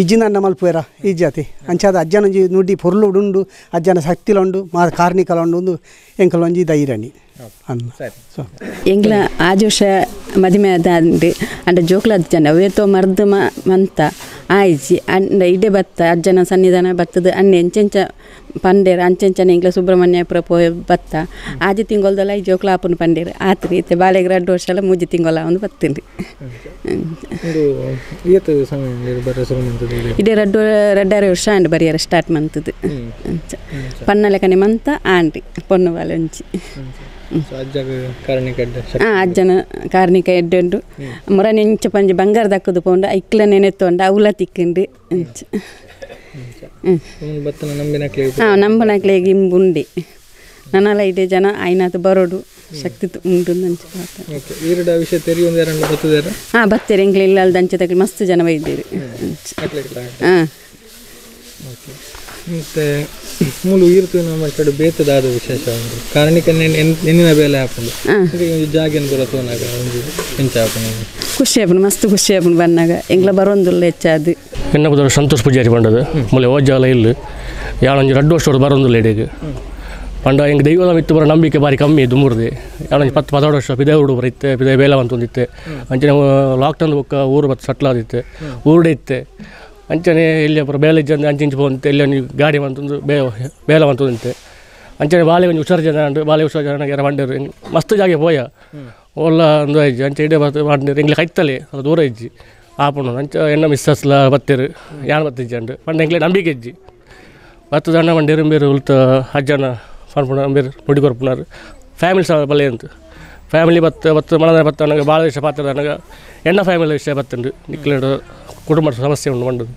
ಇಜ್ಜಿನ ಮಲ್ಪುವೆರ ಈ ಜಾತಿ ಅಂಚ ಅದು ಅಜ್ಜನ ಒಂಜಿ ನುಡಿ ಪೊರ್ಲು ಉಂಡು ಅಜ್ಜನ ಶಕ್ತಿಲುಂಡು ಮಾ ಕಾರ್ಣಿಕಲುಂಡು ಒಂದು ಎಂಕಲೊಂಜಿ ಧೈರ್ಯನಿ ಅನ್ನ ಎಂಗ್ಲ ಆಜೋಷ ಮದಿಮೆ ಅದಾಂಡು ಅಂಡ ಜೋಕ್ಲ ಅಜ್ಜನ ವೇತೋ ಮರ್ದ ಮ ಮಂತ. ಆಯ್ಜಿ ಅಂಡ ಇಡೆ ಬತ್ತ ಅಜ್ಜನ ಸನ್ನಿಧಾನ ಬತ್ತದ ಅನ್ನೆ ಎಂಚೆಂಚ ಪಂಡೇರ ಅಂಚೆಂಚನ ಎಂಗ್ಲ ಸುಬ್ರಹ್ಮಣ್ಯಪುರ ಪೋಯ ಬತ್ತ ಆಜಿ ತಿಂಗೊಲ್ದಲ್ಲ ಈ ಜೋಕ್ಲ ಆಪುನ ಪಂಡೇರ. ಆತ್ರಿ ಇತ್ತೆ ಬಾಳೆಗೆ ಎರಡು ವರ್ಷ ಎಲ್ಲ ಮೂಜಿ ತಿಂಗೊಲ ಒಂದು ಇದೆ ಇದೇ ರಡ್ಡು ರಡ್ಡಾರೆ ವರ್ಷ ಆಂಡ್ ಬರಿಯಾರ ಸ್ಟಾರ್ಟ್ ಮಂತದ್ದು. ಅಂಚ ಪನ್ನ ಲೆಕ್ಕನೆ ಮಂತ ಆಂಡ್ರಿ ಪೊನ್ನು ಬಾಲೆ ಒಂಚಿ ಆ ಅಜ್ಜನ ಕಾರ್ಣಿಕ ಎಡ್ಡುಂಡು ಮುರ ನೆಂಚ ಪಂಜಿ ಬಂಗಾರ ದಕ್ಕದು ಪೋಂಡು ಐಕ್ಲ ನೆನೆತ್ತೊಂಡ ಅವಲ ತಿಕ್ಕಂಡು. ನಂಬಿನಕ್ಲೆ ಹಾಂ ನಂಬನಕ್ಲೆಗೆ ಇಂಬುಂಡಿ ನನ್ನಲ್ಲ ಇದೆ ಜನ ಐನಾತು ಬರೋಡು. ಶಕ್ತಿ ಉಂಟು ಹಾಂ ಬತ್ತೇರಿ ಎಂಗ್ಲ ಇಲ್ಲ ಅಲ್ದ ಅಂಚೆ ತಗಲಿ ಮಸ್ತ್ ಜನ ಬೈದಿರಿ ಹಾಂ. ಮತ್ತೆ ಮೂಲು ಇರ್ತು ನಮ್ಮ ಕಡೆ ಬೇತದಾದ ವಿಶೇಷ ಒಂದು. ಕಾರಣಿಕ ನೆನ್ನಿನ ಬೇಲೆ ಹಾಕೊಂಡು. ಒಂದು ಜಾಗಿನ ಬರೋ ತೋನಾಗ ಒಂದು ಹೆಂಚ ಹಾಕೊಂಡು. ಖುಷಿ ಆಪುನು ಮಸ್ತ್ ಖುಷಿ ಆಪುನು ಬನ್ನಾಗ ಎಂಗ್ಲ ಬರೋಂದುಲ್ಲ ಹೆಚ್ಚಾದು ಬುದ ಸಂತೋಷ್ ಪೂಜಾರಿ ಪಂಡದು ಮುಲೆ ಓಜಾಲ ಇಲ್ಲ. ಯಾಳೊಂಜಿ ರಡ್ಡು ವರ್ಷ ಬರೊಂದುಲ್ಲ ಇಡೆಗ್. ಪಂಡ ಹೆಂಗೆ ದೈವದ ಮಿತ್ತು ಬರೋ ನಂಬಿಕೆ ಬಾರಿ ಕಮ್ಮಿ ದುಮ್ಮುರ್ದೆ ಯಾಳೊಂಜಿ ಪತ್ತು ಪದಹಾರು ವರ್ಷ ಪಿದೆ ಹುಡು ಬರೈತೆ ಪಿದೆ ಬೇಲ ಅಂತಂದಿತ್ತೆ ಅಂಚನೆ ಲಾಕ್ಡೌನ್ ಬುಕ್ಕ ಊರು ಬತ್ತು ಸಟ್ಲಾದಿತ್ತೆ ಊರುಡೆ ಇತ್ತೆ. ಅಂಚನೆ ಇಲ್ಲಿ ಪುರ ಬೇಲೆ ಜನ ಅಂಚೆ ಇಂಚೆ ಹೋದಂತೆ ಇಲ್ಲಿ ಒಂದು ಗಾಡಿ ಬಂತಂದು ಬೇ, ಬೇಲ ಬಂತಂತೆ ಅಂಚನೆ ಬಾಲೆ ಒಂದು ಹುಷಾರು ಜನ ಉಂಟು ಬಾಲೆ ಹುಷಾರು ಜನ ಯಾರ ಬಂಡರು ಮಸ್ತ್ ಜಾಗೆ ಪೋಯ. ಒಲ್ಲ ಒಂದು ಐಜಿ, ಅಂಚೆ ಇಡೇ ಬರ್ತು ಮಾಡಿದ್ರು ಇಂಗ್ಲಿ ಕೈತಲೆ ಅದು ದೂರ ಇಜ್ಜಿ, ಆಪುಣು, ಅಂಚ ಎನ್ನ ಮಿಸ್ಸಸ್ಲ ಬತ್ತೇರು ಯಾರು ಬತ್ತಿಜ್ಜಿ ಅಂಡು ಪಂಡ ಎಂಗ್ಲೆ ನಂಬಿಕೆ ಇಜ್ಜಿ. ಬತ್ತು ಜನ ಮಂಡಿರು ಬೇರೆ ಉಲ್ತ ಅಜ್ಜನ ಫನ್ಪುಣ ಬೇರೆ ನುಡಿ ಕೊರ್ಪುನಾರು ಫ್ಯಾಮಿಲಿ ಸಹ ಬಲೆ ಅಂತ. ಫ್ಯಾಮಿಲಿ ಬತ್ತ ಬತ್ತು ಮನದ ಬತ್ತ ನನಗೆ ಭಾಳ ವಿಷಯ ಪಾತ್ರ ನನಗೆ ಎಣ್ಣ ಫ್ಯಾಮಿಲಿ ವಿಷಯ ಬತ್ತುಂಡು ನಿಕ್ಲೆಡು ಕುಟುಂಬದ ಸಮಸ್ಯೆ ಉಂಡು ಮಂಡದು.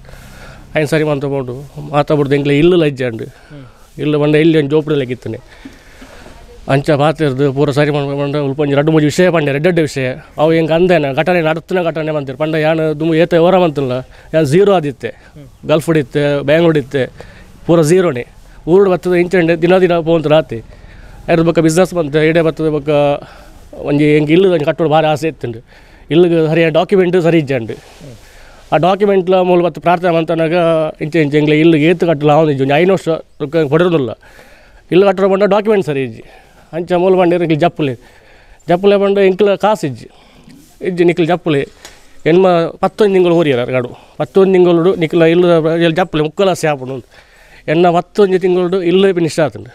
ಐನ್ ಸರಿ ಮಾತಾಡ್ಬೋದು ಮಾತಾಡ್ಬಿಡ್ದು ಎಂಗ್ಲೆ ಇಲ್ಲು ಲಜ್ಜೆ ಉಂಡು ಇಲ್ಲ ಬಂಡ ಇಲ್ಲಿ ಒಂದು ಜೋಪಡಿ ಲೆಕ್ಕಿತ್ತಾನೆ ಅಂಚ ಪಾತಿರ್ದು ಪೂರ ಸರಿ ಮಾಡ್ಕೊಂಡು ಉಲ್ಪಂಜಿ ಎರಡು ಮೂರು ವಿಷಯ ಪಂಡೆ ರೆಡ್ಡೆ ವಿಷಯ. ಅವು ಹೆಂಗೆ ಅಂದೇನ ಘಟನೆ ನಡತ್ತಿನ ಘಟನೆ ಬಂದಿರು. ಪಂಡ ಯಾನು, ದುಮ್ ಏತ ಓರ ಬಂತಿಲ್ಲ ಯಾನು ಝೀರೋ ಆದಿತ್ತೆ ಗಲ್ಫ್ ಹೊಡಿತ್ತೆ ಬ್ಯಾಂಗ್ ಹೊಡಿತ್ತೆ ಪೂರ ಝೀರೋನೇ ಊರು ಬರ್ತದೆ ಇಂಚಂಡೆ ದಿನ ದಿನ ಪೋಂತ ರಾತಿ ಅದ್ರ ಬಕ್ಕ ಬಿಸ್ನೆಸ್ ಬಂತು, ಎಡೆ ಬರ್ತದೆ ಬಕ್ಕ ಒಂಜಿ ಹೆಂಗೆ ಇಲ್ಲದ ಒಂಜಿ ಕಟ್ಟೋಡು ಭಾರಿ ಆಸೆ ಇತ್ತುಂಡು. ಇಲ್ಲಿಗೆ ಸರಿ ಡಾಕ್ಯುಮೆಂಟ್ ಸರಿ ಇಜ್ಜಂಡು. ಆ ಡಾಕ್ಯುಮೆಂಟ್ಲ ಮೂಲ ಮತ್ತು ಪ್ರಾರ್ಥನೆ ಮಂತನಾಗ ಇಂಚೆ ಇಂಚೆ ಹಿಂಗೆ ಇಲ್ಲಿಗೆ ಏತು ಕಟ್ಟಲ ಅವನು ಇಜ್ಜು. ಐನು ವರ್ಷ ಕೊಡಿರೋದಿಲ್ಲ ಇಲ್ಲಿ ಕಟ್ಟಡ ಬಂಡ ಡಾಕ್ಯುಮೆಂಟ್ ಸರಿ ಇಜ್ಜಿ. ಅಂಚ ಮೂಲ ಬಂಡಿರ ಇಲ್ಲಿ ಜಪ್ಪಲೆ. ಜಪ್ಪಲೆ ಬಂಡ ಎಂಕ್ಲ ಕಾಸು ಇಜ್ಜಿ. ಇಜ್ಜಿ ನಿಕ್ಲು ಜಪ್ಪಲೆ. ಎನ್ಮ ಪತ್ತೊಂದು ತಿಂಗಳು ಊರಿಯರ ಗಾಡು. ಪತ್ತೊಂದು ತಿಂಗಳು ನಿಕ್ಲ ಇಲ್ಲ ಜಪ್ಪಲೆ ಮುಕ್ಕಲ ಸ್ಯಾಪುಡು ಎನ್ನ ಪತ್ತೊಂದು ತಿಂಗಳು ಇಲ್ಲೇ ಫಿನಿಶ್ ಆತುಂಡು.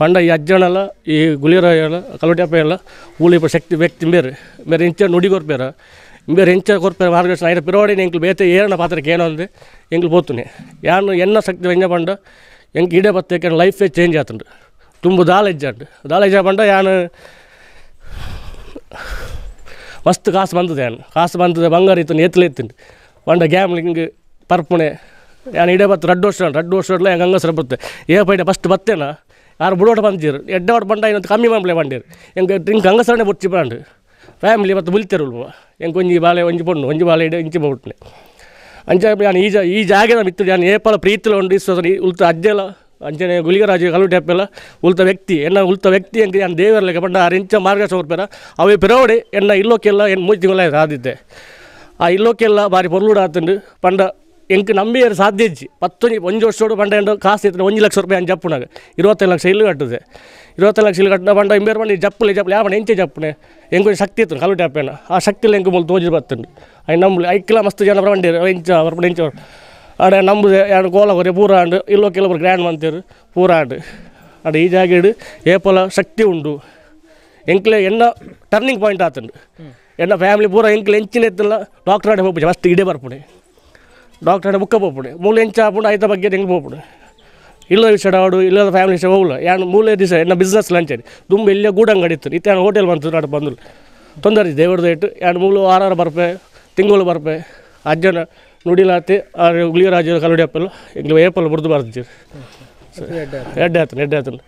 ಪಂಡ ಈ ಅಜ್ಜನಲ್ಲ, ಈ ಗುಳಿರ ಎಲ್ಲ ಕಲೋಟ್ಯಪ್ಪ ಎಲ್ಲ ಊಳಿಪ ಶಕ್ತಿ ವ್ಯಕ್ತಿ ಬೇರೆ. ಬೇರೆ ಇಂಚ ನುಡಿ ಕೊರ್ಪೇರ ಬೇರೆ ಎಂಚ ಕೊರ್ಪೇರ ಮಾರ್ಗದರ್ಶನ ಆಯ್ತು ಪಿರೋಡಿ ಎಂಕ್ಲು ಬೇತೆ ಏರನ ಪಾತ್ರಕ್ಕೆ ಏನೋ ಅಂದರೆ ಎಂಕ್ಲು ಪೋತುನೆ ಯಾನು ಎನ್ನ ಶಕ್ತಿ ವೆಂಜ ಪಂಡ ಎಂಕ್ ಇಡೇ ಬತ್ತಕ್ಕೆ ಲೈಫೇ ಚೇಂಜ್ ಆತುಂಡು. ತುಂಬ ಇಜ್ಜಂಡು ದಾಲ ಇಜ್ಜ ಪಂಡ ಯಾನು ಮಸ್ತ್ ಕಾಸು ಬಂದದೆ ಯಾನು ಕಾಸು ಬಂದದೆ ಬಂಗಾರ ಇತ್ತು ಎತ್ತಲೆ ಇತ್ತು ಪಂಡ ಗ್ಯಾಮ್ಲಿಂಗ್ ಪರ್ಪುಣೆ. ಯಾನು ಇಡೇ ಬತ್ತು ರಡ್ಡು ವರ್ಷ ರಡ್ಡು ವರ್ಷ ಹೆಂಗೆ ಹಂಗಸ್ರ ಬರುತ್ತೆ. ಏ ಪೈಡೆ ಫಸ್ಟ್ ಬತ್ತೇನ? ಯಾರು ಬುಡೋಟ ಬಂದಿರು. ಎಡ್ಡವಾಡ ಬಂಡ ಇನ್ನೊಂದು ಕಮ್ಮಿ ಮಾಡ್ಲೆ ಬಂದಿರು. ಹೆಂಗೆ ಡ್ರಿಂಕ್ ಹಂಗಸರನೆ ಬುಚ್ಚಿ ಬಂಡು ಫ್ಯಾಮಿಲಿ ಮತ್ತು ಬುಲ್ತಿರು ಹೆಂಗೆ ಒಂಜಿ ಬಾಲೆ ಒಂಜಿ ಪೊಣ್ಣು ಒಂಜಿ ಬಾಲೆ ಇಡ, ಇಂಚಿ ಬಿಟ್ನೆ. ಅಂಚೆ ನಾನು ಈ ಜಾ, ಈ ಜಾಗದ ಮಿತ್ತು ನಾನು ಏಪಲ ಪ್ರೀತಿಲ ಉಂಡು ಈ ಉಲ್ತ ಅಜ್ಜೆಲ ಅಂಚನೆ ಗುಲಿಗರಾಜು ಕಲು ಟೆಪ್ಪೆಲ್ಲ ಉಲ್ತ ವ್ಯಕ್ತಿ, ಎನ್ನ ಉಲ್ತ ವ್ಯಕ್ತಿ ಹೆಂಗೆ ನಾನು ದೇವರ ಲೆಕ್ಕ ಬಂಡ ಆರೆಂಚ ಮಾರ್ಗ ಸೋರ್ಪೆರ ಅವೇ ಪಿರೋಡೆ, ಎನ್ನ ಇಲ್ಲೋಕೆಲ್ಲ ಎನ್ ಮೂಜಿ ತಿಂಗಳ ಆದಿದ್ದೆ. ಆ ಇಲ್ಲೋಕೆಲ್ಲ ಬಾರಿ ಪೊರ್ಲುಡ ಆತಂಡು. ಪಂಡ ಎಂಕ್ ನಂಬಿಯರು ಸಾಧ್ಯ ಇಜ್ಜಿ. ಪತ್ತೊಂಜಿ ಒಂಜಿ ವರ್ಷೋಡು ಬಂಡ ಎಂಡು ಕಾಸು ಇತ್ತು ಒಂದು ಲಕ್ಷ ರೂಪಾಯಿ ಅಂತ ಜಪ್ಪುನಾಗ ಇರುವತ್ತೈದು ಲಕ್ಷ ಇಲ್ಲಿ ಕಟ್ಟಿದೆ. ಇರುವತ್ತೈದು ಲಕ್ಷ ಇಲ್ಲಿ ಕಟ್ಟಿನ ಬಂಡ ಇಂಬೇರು ಬಂದು ಜಪ್ಪಲೆ ಜಪ್ಪಲೆ ಯಾವ ಎಂಚೆ ಜಪ್ಪನೆ? ಎಂಕೊಂದು ಶಕ್ತಿ ಇತ್ತು ಕಲ್ಲು ಟ್ಯಾಪೇನ ಆ ಶಕ್ತಿ ಎಂಕು ಮುಲ್ ತೋಜಿ ಬತ್ತಂಡು. ಅಯ್ಯ ನಂಬಲಿ ಐಕ್ಲ ಮಸ್ತ್ ಜನ ಬಂದಿರು ಎಂಚ ಅವ್ರ ಎಂಚ ಅಡೆ ನಂಬುದು ಎರಡು ಗೋಲ ಹೊರೆ ಪೂರ ಆಂಡು. ಇಲ್ಲೋ ಕೆಲವರು ಗ್ರ್ಯಾಂಡ್ ಮಂತೇರು ಪೂರ ಆಂಡು. ಆಡ ಈ ಜಾಗ ಇಡು. ಏಪಲ ಶಕ್ತಿ ಉಂಡು. ಎಂಕ್ಲೆ ಎನ್ನ ಟರ್ನಿಂಗ್ ಪಾಯಿಂಟ್ ಆತಂಡು. ಎನ್ನ ಫ್ಯಾಮಿಲಿ ಪೂರ ಎಂಕ್ಲೆ ಎಂಚಿನ ಎತ್ತಲ್ಲ ಡಾಕ್ಟರ್ ಆಡೆ ಹೋಗ್ಬಿಟ್ಟು. ಫಸ್ಟ್ ಇಡೇ ಬರ್ಪುಣೆ. ಡಾಕ್ಟರ್ ಬುಕ್ಕ ಹೋಗ್ಬಿಡೆ ಮೂಲ ಎಂಚ ಆಪುಂಡು ಐತ ಬಗ್ಗೆ ಹೆಂಗೆ ಹೋಗ್ಬಿಡು. ಇಲ್ಲ ವಿಷಯ ಆಡು ಇಲ್ಲದ ಫ್ಯಾಮಿಲಿ ವಿಷಯ ಹೋಗಲ್ಲ ಯಾನು ಮೂಲೆ ದಿವಸ ಎನ್ನ ಬಿಸ್ನೆಸ್ ಲಂಚರಿ ತುಂಬ ಇಲ್ಲೇ ಗೂಡಂಗಡಿ ಇತ್ತು. ಇತ್ತು ಹೋಟೆಲ್ ಬಂತು ನಾಡು ಬಂದು ತೊಂದರೆ ದೇವ್ರದ್ದು ಇಟ್ಟು ಎರಡು ಮೂಲು ಆರಾರು ಬರ್ಪೆ ತಿಂಗಳು ಬರ್ಪೆ. ಅಜ್ಜನ ನುಡಿಲಾತಿ ಆ ಗುಳಿರಾಜ ಕಲ್ಲುಡಿ ಅಪ್ಪಲು ಇಂಗ್ಲು ಏಪಲ್ ಬುರ್ದು ಬರ್ತೀರಿ ಎಡ್ಡೆ ಆತನ ಎಡ್ಡೆ ಆತನ.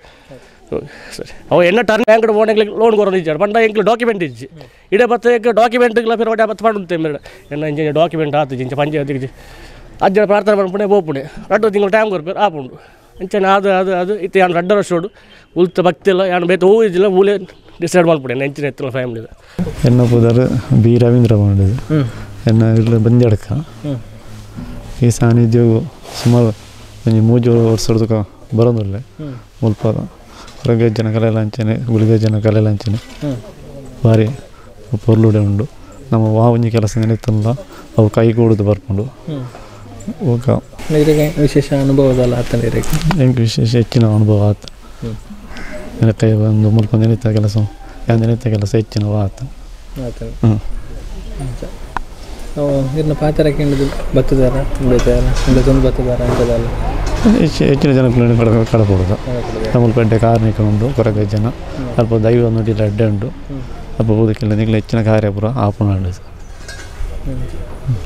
ಅವ ಎನ್ನ ಟರ್ನ್ ಬ್ಯಾಂಕ್ ಓಣೆಗ್ಲಿಗೆ ಲೋನ್ ಕೊರೋದು ಇಜ್ಜಾಡು ಪಂಡ ಎಂಕ್ಲು ಡಾಕ್ಯುಮೆಂಟ್ ಇಜ್ಜಿ. ಇಡೇ ಬತ್ತ ಡಾಕ್ಯುಮೆಂಟ್ ಫಿರ್ ಒಡೆ ಬತ್ತ ಮಾಡುತ್ತೆ ಮೇಡ ಎನ್ನ ಇಂಜಿನ ಡಾಕ್ಯುಮೆಂಟ್ ಆತು ಇಂಚ ಪಂಚಾಯತಿಗೆ ಅಜ್ಜನ ಪ್ರಾರ್ಥನೆ ಮಾಡ್ಪುಣೆ ಬೋಪುಣೆ ರಡ್ಡು ತಿಂಗಳು ಟೈಮ್ ಕೊರ್ಪೇರು ಆಪುಂಡು ಅಂಚನೆ ಅದು ಅದು ಅದು ಇತ್ತು ಯಾನು ರಡ್ಡ ಉಲ್ತ ಭಕ್ತಿ ಇಲ್ಲ ಯಾನು ಬೇತ ಹೂ ಇದ್ದಿಲ್ಲ ಮೂಲೆ ಡಿಸೈಡ್ ಮಾಡ್ಬಿಡೆ ನೆಂಚಿನ ಎತ್ತಿಲ್ಲ ಫ್ಯಾಮಿಲಿದ ಎನ್ನ ಪುದರ್ ಬಿ ರವೀಂದ್ರ ಮಾಡುದು ಎನ್ನ ಇಲ್ಲ ಬಂದೆಡ್ಕ ಈ ಸುಮಾರು ಒಂಜಿ ಮೂಜು ವರ್ಷದ ಬರೋದಿಲ್ಲ. ಮುಲ್ಪ ಹೊರಗೆ ಜನ ಕಲೆಲ ಅಂಚನೆ ಗುಳಿಗೆ ಜನ ಕಲೆಲ ಅಂಚನೆ ಭಾರಿ ಪೊರ್ಲುಡೆ ಉಂಡು. ನಮ್ಮ ವಾ ಒಂಜಿ ಕೆಲಸ ನೆನೆತಲ್ಲ ಅವು ಕೈಗೂಡುದು ಬರ್ಕೊಂಡು ಹೋಗ. ಇದಕ್ಕೆ ವಿಶೇಷ ಅನುಭವದಲ್ಲ ಆತನ ಇದಕ್ಕೆ? ಎಂಕ್ ವಿಶೇಷ? ಹೆಚ್ಚಿನ ಅನುಭವ ಆತ ನನ್ನ ಕೈ ಒಂದು ಮುಲ್ಕೊಂಡು ನೆನೆತ ಕೆಲಸ ಯಾವ ನೆನೆತ ಕೆಲಸ ಹೆಚ್ಚಿನ ಆತ ಹ್ಞೂ ನಾವು ಇದನ್ನ ಪಾತ್ರಕ್ಕೆ ಹಿಡಿದು ಬತ್ತದಾರ ಬತ್ತದಾರ ಹೆಚ್ಚು ಹೆಚ್ಚಿನ ಜನ ಕಳ್ಬೋದು ಕಡ ಕಡಪಡುದು ನಮ್ಮ ಪೆಡ್ಡೆ ಕಾರ್ಮಿಕ ಉಂಟು ಕೊರಗ ಜನ. ಅಲ್ಪ ದೈವ ನುಡಿಲ ಅಡ್ಡೆ ಉಂಟು. ಅಲ್ಪ ಬದುಕಿಲ್ಲ ನಿಗ್ಲ ಹೆಚ್ಚಿನ ಕಾರ್ಯಪುರ ಆಪನ ಹೆಡ್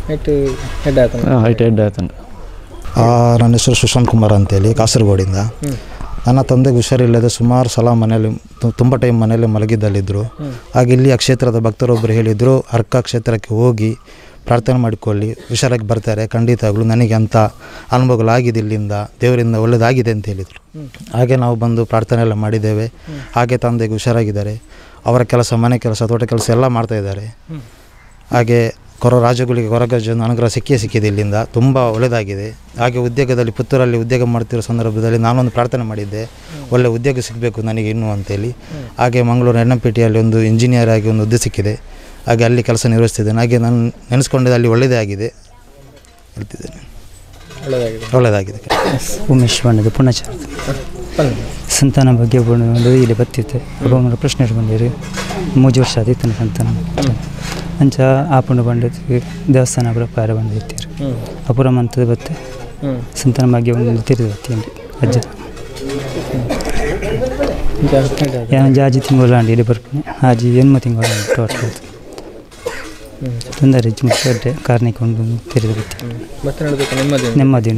ಆಯ್ತು ಹೈಟ್ ಎಡ್ಡೆ ಆತಂಡು ಆ, ನನ್ನ ಹೆಸರು ಸುಶಾಂತ್ ಕುಮಾರ್ ಅಂತೇಳಿ ಕಾಸರಗೋಡಿಂದ. ನನ್ನ ತಂದೆಗೆ ಹುಷಾರಿಲ್ಲದೆ ಸುಮಾರು ಸಲ ಮನೆಯಲ್ಲಿ ತುಂಬ ಟೈಮ್ ಮನೆಯಲ್ಲಿ ಮಲಗಿದ್ದಲ್ಲಿದ್ದರು ಆಗ ಇಲ್ಲಿ ಆ ಕ್ಷೇತ್ರದ ಭಕ್ತರೊಬ್ಬರು ಹೇಳಿದರು ಅರ್ಕ ಕ್ಷೇತ್ರಕ್ಕೆ ಹೋಗಿ ಪ್ರಾರ್ಥನೆ ಮಾಡಿಕೊಳ್ಳಿ. ಹುಷಾರಾಗಿ ಬರ್ತಾರೆ. ಖಂಡಿತವಾಗ್ಲೂ ನನಗೆ ಅಂಥ ಅನುಭವಗಳಾಗಿದೆ ಇಲ್ಲಿಂದ. ದೇವರಿಂದ ಒಳ್ಳೆಯದಾಗಿದೆ ಅಂತ ಹೇಳಿದರು. ಹಾಗೆ ನಾವು ಬಂದು ಪ್ರಾರ್ಥನೆ ಎಲ್ಲ ಮಾಡಿದ್ದೇವೆ. ಹಾಗೆ ತಂದೆಗೆ ಹುಷಾರಾಗಿದ್ದಾರೆ. ಅವರ ಕೆಲಸ, ಮನೆ ಕೆಲಸ, ತೋಟ ಕೆಲಸ ಎಲ್ಲ ಮಾಡ್ತಾಯಿದ್ದಾರೆ ಹಾಗೆ ಕೊರ ರಾಜಗಳಿಗೆ ಕೊರಗಜ್ಜನ ಅನುಗ್ರಹ ಸಿಕ್ಕೇ ಸಿಕ್ಕಿದೆ ಇಲ್ಲಿಂದ. ತುಂಬ ಒಳ್ಳೆಯದಾಗಿದೆ ಹಾಗೆ ಉದ್ಯೋಗದಲ್ಲಿ ಪುತ್ತೂರಲ್ಲಿ ಉದ್ಯೋಗ ಮಾಡ್ತಿರೋ ಸಂದರ್ಭದಲ್ಲಿ ನಾನೊಂದು ಪ್ರಾರ್ಥನೆ ಮಾಡಿದ್ದೆ. ಒಳ್ಳೆ ಉದ್ಯೋಗ ಸಿಗಬೇಕು ನನಗೆ ಇನ್ನೂ ಅಂತೇಳಿ. ಹಾಗೆ ಮಂಗಳೂರು ಎಣ್ಣಪೇಟೆಯಲ್ಲಿ ಒಂದು ಇಂಜಿನಿಯರ್ ಆಗಿ ಒಂದು ಹುದ್ದೆ ಸಿಕ್ಕಿದೆ. ಹಾಗೆ ಅಲ್ಲಿ ಕೆಲಸ ನಿರ್ವಹಿಸ್ತಿದ್ದೇನೆ. ಹಾಗೆ ನಾನು ನೆನೆಸ್ಕೊಂಡಿದ್ದು ಅಲ್ಲಿ ಒಳ್ಳೆಯದೇ ಆಗಿದೆ ಹೇಳ್ತಿದ್ದೇನೆ. ಒಳ್ಳೆದಾಗಿದೆ. ಒಳ್ಳೆಯದಾಗಿದೆ ಉಮೇಶ್ ಬಣ್ಣದ ಪುಣಚಾರ ಸಂತಾನ ಬಗ್ಗೆ ಒಂದು ಇಲ್ಲಿ ಬತ್ತಿತ್ತೆ ಒಬ್ಬ ಪ್ರಶ್ನೆ ಬಂದಿರಿ ಮೂಜು ವರ್ಷ ಆದಿತ್ತು ಸಂತಾನ. ಅಂಚ ಆಪುಂಡು ಬಂಡದ ದೇವಸ್ಥಾನ ಪುರ ಪಾರ ಬಂದಿರ್ತೀರಿ ಅಪುರ ಮಂತದ ಬತ್ತೆ. ಸಂತಾನ ಭಾಗ್ಯ ಒಂದು ತಿರುಗಿ ಬತ್ತೀನಿ ಅಜ್ಜ. ಜಾಜಿ ತಿಂಗಳು ಅಂಡಿ ಇಲ್ಲಿ ಬರ್ತೀನಿ. ಆಜಿ ಎನ್ಮ ತಿಂಗಳು ಟೋಟಲ್ ತೊಂದರೆ ಮುಖ್ಯ ಕಾರಣಕ್ಕೆ ಒಂದು ನಡೆದಕ್ಕೆ ನೆಮ್ಮದಿ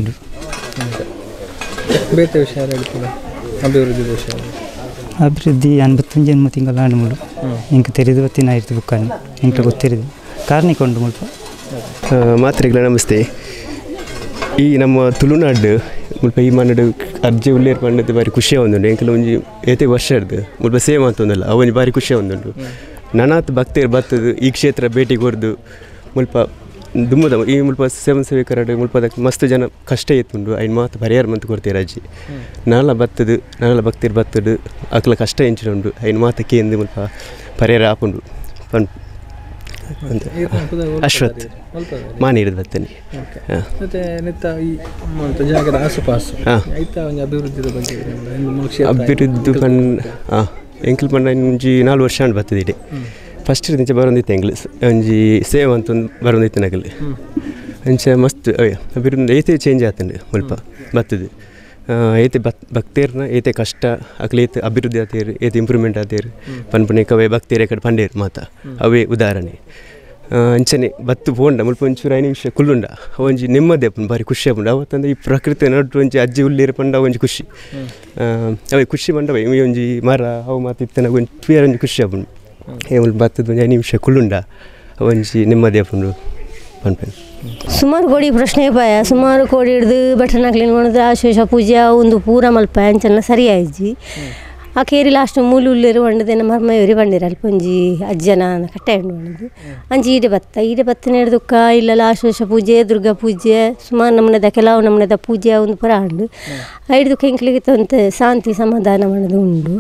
ಬೇತೆ ವಿಷಯ ಅಭಿವೃದ್ಧಿ ವಿಷಯ ಅಭಿವೃದ್ಧಿ ಅನ್ಬತ್ತಂಜು ಜನ್ಮ ತಿಂಗಳ ಆಂಡು ಮುಳು ಇಂಕ ತೆರೆದು ಬತ್ತಿನ ಆಯ್ತು ಅನ್ನು ಇಂಕ ಗೊತ್ತಿರಿದು ಉಂಟು ಮುಲ್ಪ ಮಾತ್ರೆಗಳ ನಮಸ್ತೆ. ಈ ನಮ್ಮ ತುಳುನಾಡು ಮುಲ್ಪ ಈ ಮನ್ನಡು ಅರ್ಜಿ ಉಳ್ಳೇರ್ ಪಂಡದ ಬಾರಿ ಖುಷಿಯ ಒಂದುಂಡು ಎಂಕಲ ಒಂಜಿ ಏತೆ ವರ್ಷ ಇರ್ದು ಮುಲ್ಪ ಸೇಮ್ ಅಂತಂದಲ್ಲ ಅವೊಂದು ಬಾರಿ ಖುಷಿಯ ಒಂದುಂಡು ನನಾತ್ ಭಕ್ತರು ಬರ್ತದೆ ಈ ಕ್ಷೇತ್ರ ಭೇಟಿ ಕೊರ್ದು ಮುಲ್ಪ ದುಮ್ಮದ ಈ ಮುಲ್ಪ ಸೇವನ್ ಸೇವಕರಡು ಮುಲ್ಪದ ಮಸ್ತ್ ಜನ ಕಷ್ಟ ಇತ್ತುಂಡು. ಐನ್ ಮಾತು ಪರಿಹಾರ ಮಂತ್ ಕೊಡ್ತೀರ ಅಜ್ಜಿ ನಾಲ ಬತ್ತದು ನಾಲ ಭಕ್ತರು ಬತ್ತದು ಅಕ್ಲ ಕಷ್ಟ ಎಂಚಿಡುಂಡು ಐನ್ ಮಾತು ಕೇಂದು ಮುಲ್ಪ ಪರಿಹಾರ ಹಾಕೊಂಡು. ಪನ್ ಅಂತ. ಅಶ್ವಥ್ ಮಾನಿ ಹಿಡಿದು ಬರ್ತೇನೆ ಮತ್ತೆ ನಿತ್ತ ಈ ಜಾಗದ ಆಸುಪಾಸು. ಹಾ. ಅಭಿವೃದ್ಧಿ ಪಣ್ ಹಾಂ ಎಂಕಲ್ ಪಂಡ ಒಂಜಿ ನಾಲ್ಕು ವರ್ಷ ಅಂಡ್ ಬರ್ತದಿಡೆ ಫಸ್ಟ್ ಇಂಚ ಬರೋಂದಿತ್ತು ಎಂಗ್ಲು ಒಂಜಿ ಸೇವ್ ಅಂತ ಒಂದು ಬರೋಂದಿತ್ತು ನಗಲ್ ಅಂಚ ಮಸ್ತ್ ಅಯ್ಯೋ ಅಭಿವೃದ್ಧಿ ಏತೆ ಚೇಂಜ್ ಆತಂಡು ಮುಲ್ಪ ಬರ್ತದೆ. ಏತೆ ಬತ್ ಭಕ್ತೇರ್ನ ಏತೆ ಕಷ್ಟ ಅಕ್ಲೆ ಏತೆ ಅಭಿವೃದ್ಧಿ ಆತೇರು ಏತೆ ಇಂಪ್ರೂವ್ಮೆಂಟ್ ಆತೇರು ಪನ್ ಪುನೆ ಕವೆ ಭಕ್ತೇರೆ ಕಡೆ ಪಂಡೇರು ಮಾತ. ಅವೇ ಉದಾಹರಣೆ. ಅಂಚನೆ ಬತ್ತು ಪೋಂಡ ಮುಲ್ಪ ಒಂಚೂರು ಐನ ನಿಮಿಷ ಕುಲ್ಲುಂಡ. ಒಂಜಿ ನೆಮ್ಮದಿ ಅಪ್ಪನ ಬಾರಿ ಖುಷಿ ಅಪ್ಪುಂಡ ಅವತ್ತಂದ್ರೆ ಈ ಪ್ರಕೃತಿ ನಡು ಒಂಜಿ ಅಜ್ಜಿ ಉಳ್ಳೇರು ಪಂಡ ಒಂಜಿ ಖುಷಿ. ಅವೆ ಖುಷಿ ಅವೇ ಈ ಒಂಜಿ ಮರ, ಅವು ಮಾತು ಇತ್ತನ ಒಂಜಿ ಒಂಜಿ ಖುಷಿ ಅಪ್ಪುಂಡು ಏ, ಮುಲ್ಪ ಬತ್ತದ ಒಂಜಿ ಐನ ನಿಮಿಷ ಕುಲ್ಲುಂಡ. ಒಂಜಿ ನೆಮ್ಮದಿ ಪನ್ಪೆನ್ ಸುಮಾರು ಕೋಡಿ ಪ್ರಶ್ನೆ ಪಾಯ. ಸುಮಾರು ಕೋಡಿ ಹಿಡ್ದು ಬಟನ್ ಕ್ಲೀನ್ ಮಾಡೋದು ಆಶೇಷ ಪೂಜೆ ಒಂದು ಪೂರ ಮಲ್ಪ ಅಂಚೆಲ್ಲ ಸರಿ ಆಯ್ಜಿ ಆ ಕೇರಿ ಲಾಸ್ಟ್ ಮೂಲು ಉಳ್ಳೇರು ಬಂಡದೇನ ಇವ್ರಿ ಬಂದಿರ ಅಲ್ಪ ಒಂಜಿ ಅಜ್ಜನ ಕಟ್ಟೆ ಹಣ್ಣು ಬಂದು ಅಂಜಿ ಈಡೆ ಬತ್ತ ಈಡೆ ಬತ್ತ ನೆಡ್ದುಕ್ಕ ಇಲ್ಲ ಲಾಸ್ಟ್ ವರ್ಷ ಪೂಜೆ, ದುರ್ಗಾ ಪೂಜೆ, ಸುಮಾರು ನಮ್ಮನೆದ ಕೆಲವು ನಮ್ಮನೆದ ಪೂಜೆ ಒಂದು ಪುರ ಹಂಡು ಐಡ್ದುಕ್ಕ ಎಂಕ್ಲಿಗೆ ತಂತೆ ಶಾಂತಿ ಸಮಾಧಾನ ಮಾಡೋದು ಉಂಡು.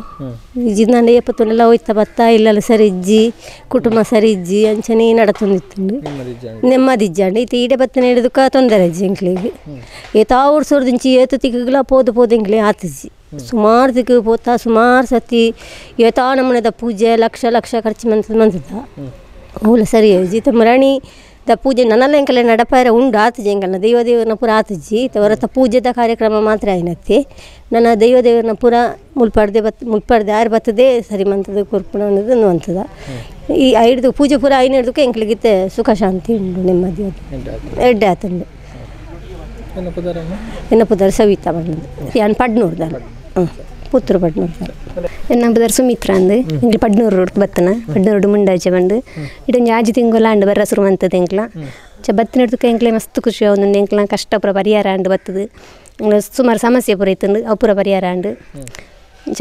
ಇಜ್ಜಿ ನಾನು ಎಪ್ಪತ್ತೊಂಡೆಲ್ಲ ಹೋಯ್ತಾ ಬತ್ತ, ಇಲ್ಲೆಲ್ಲ ಸರಿಜ್ಜಿ, ಕುಟುಂಬ ಸರಿಜ್ಜಿ, ಅಂಚನೆ ನಡತೊಂದಿತ್ತುಂಡು. ನೆಮ್ಮದಿ ಇಜ್ಜಾಂಡು ಈತ ಈಡೆ ಬತ್ತನ ಹಿಡಿದುಕ ತೊಂದರೆ ಅಜ್ಜಿ ಎಂಕ್ಲಿಗೆ. ಏತ ವರ್ಷದಿಂಚಿ ಏತು ತಿಕ್ಕಲ ಪೋದು ಪೋದು ಇಂಕ್ಲಿ ಆತಿಜ್ಜಿ. ಸುಮಾರು ದಿಕ್ಕು ಪೋತ ಸುಮಾರು ಸತಿ ಯಥಾ ನಮ್ಮನೆದ ಪೂಜೆ ಲಕ್ಷ ಲಕ್ಷ ಖರ್ಚು ಮಂತದ ಮಂತದ ಅವಳು ಸರಿ ಜೀತ ಮರಣಿ ದ ಪೂಜೆ ನನ್ನೆಲ್ಲ ಎಂಕಲೆ ನಡಪಾರ ಉಂಡು ಆತಜಿ ಎಂಕಲ್ನ ದೈವ ದೇವರನ್ನ ಪುರ ಆತಜಿ ತವರತ ಪೂಜೆದ ಕಾರ್ಯಕ್ರಮ ಮಾತ್ರ ಆಯ್ನತ್ತಿ ನನ್ನ ದೈವ ದೇವರನ್ನ ಪುರ ಮುಲ್ಪಾಡ್ದೆ ಬತ್ ಮುಲ್ಪಾಡ್ದೆ ಯಾರು ಬರ್ತದೆ ಸರಿ ಮಂತದ ಕುರ್ಪುಣ ಅನ್ನೋದು ಈ ಐಡ್ದು ಪೂಜೆ ಪುರ ಐನ ಹಿಡ್ದಕ್ಕೆ ಎಂಕ್ಲಿಗಿತ್ತೆ ಸುಖ ಶಾಂತಿ ಉಂಡು ನೆಮ್ಮದಿ ಎಡ್ಡೆ ಆತುಂಡು. ಎನ್ನ ಪುದರ್ ಸವಿತಾ ಬಂದದ್ದು. ಯಾನ್ ಪಡ್ನೂರು ದಾನ ಹ್ಞೂ ಪುತ್ತೂರು ಪಡ್ನೂರು ಸರ್ ನಮ್ಮ ಬದರ್ ಸುಮಿತ್ರ ಅಂದು ಪಡ್ನೂರು ರೋಡ್ ಬತ್ತನ. ಪಡ್ನೂರು ರೋಡ್ ಮುಂಡಾಚೆ ಬಂದು. ಇದೊಂದು ಆಜಿ ತಿಂಗುಲ ಅಂಡು ಬರ್ರ ಶುರು ಅಂತದ ಎಂಕ್ಲ ಚ ಬತ್ತಿನಡ್ದಕ್ಕೆ ಎಂಕ್ಲೆ ಮಸ್ತ್ ಖುಷಿ ಅವನು ಎಂಕ್ಲ ಕಷ್ಟ ಪುರ ಪರಿಹಾರ ಅಂಡು ಬತ್ತದು. ಸುಮಾರು ಸಮಸ್ಯೆ ಪೂರ ಇತ್ತಂದು. ಅಪುರ ಪರಿಹಾರ ಅಂಡು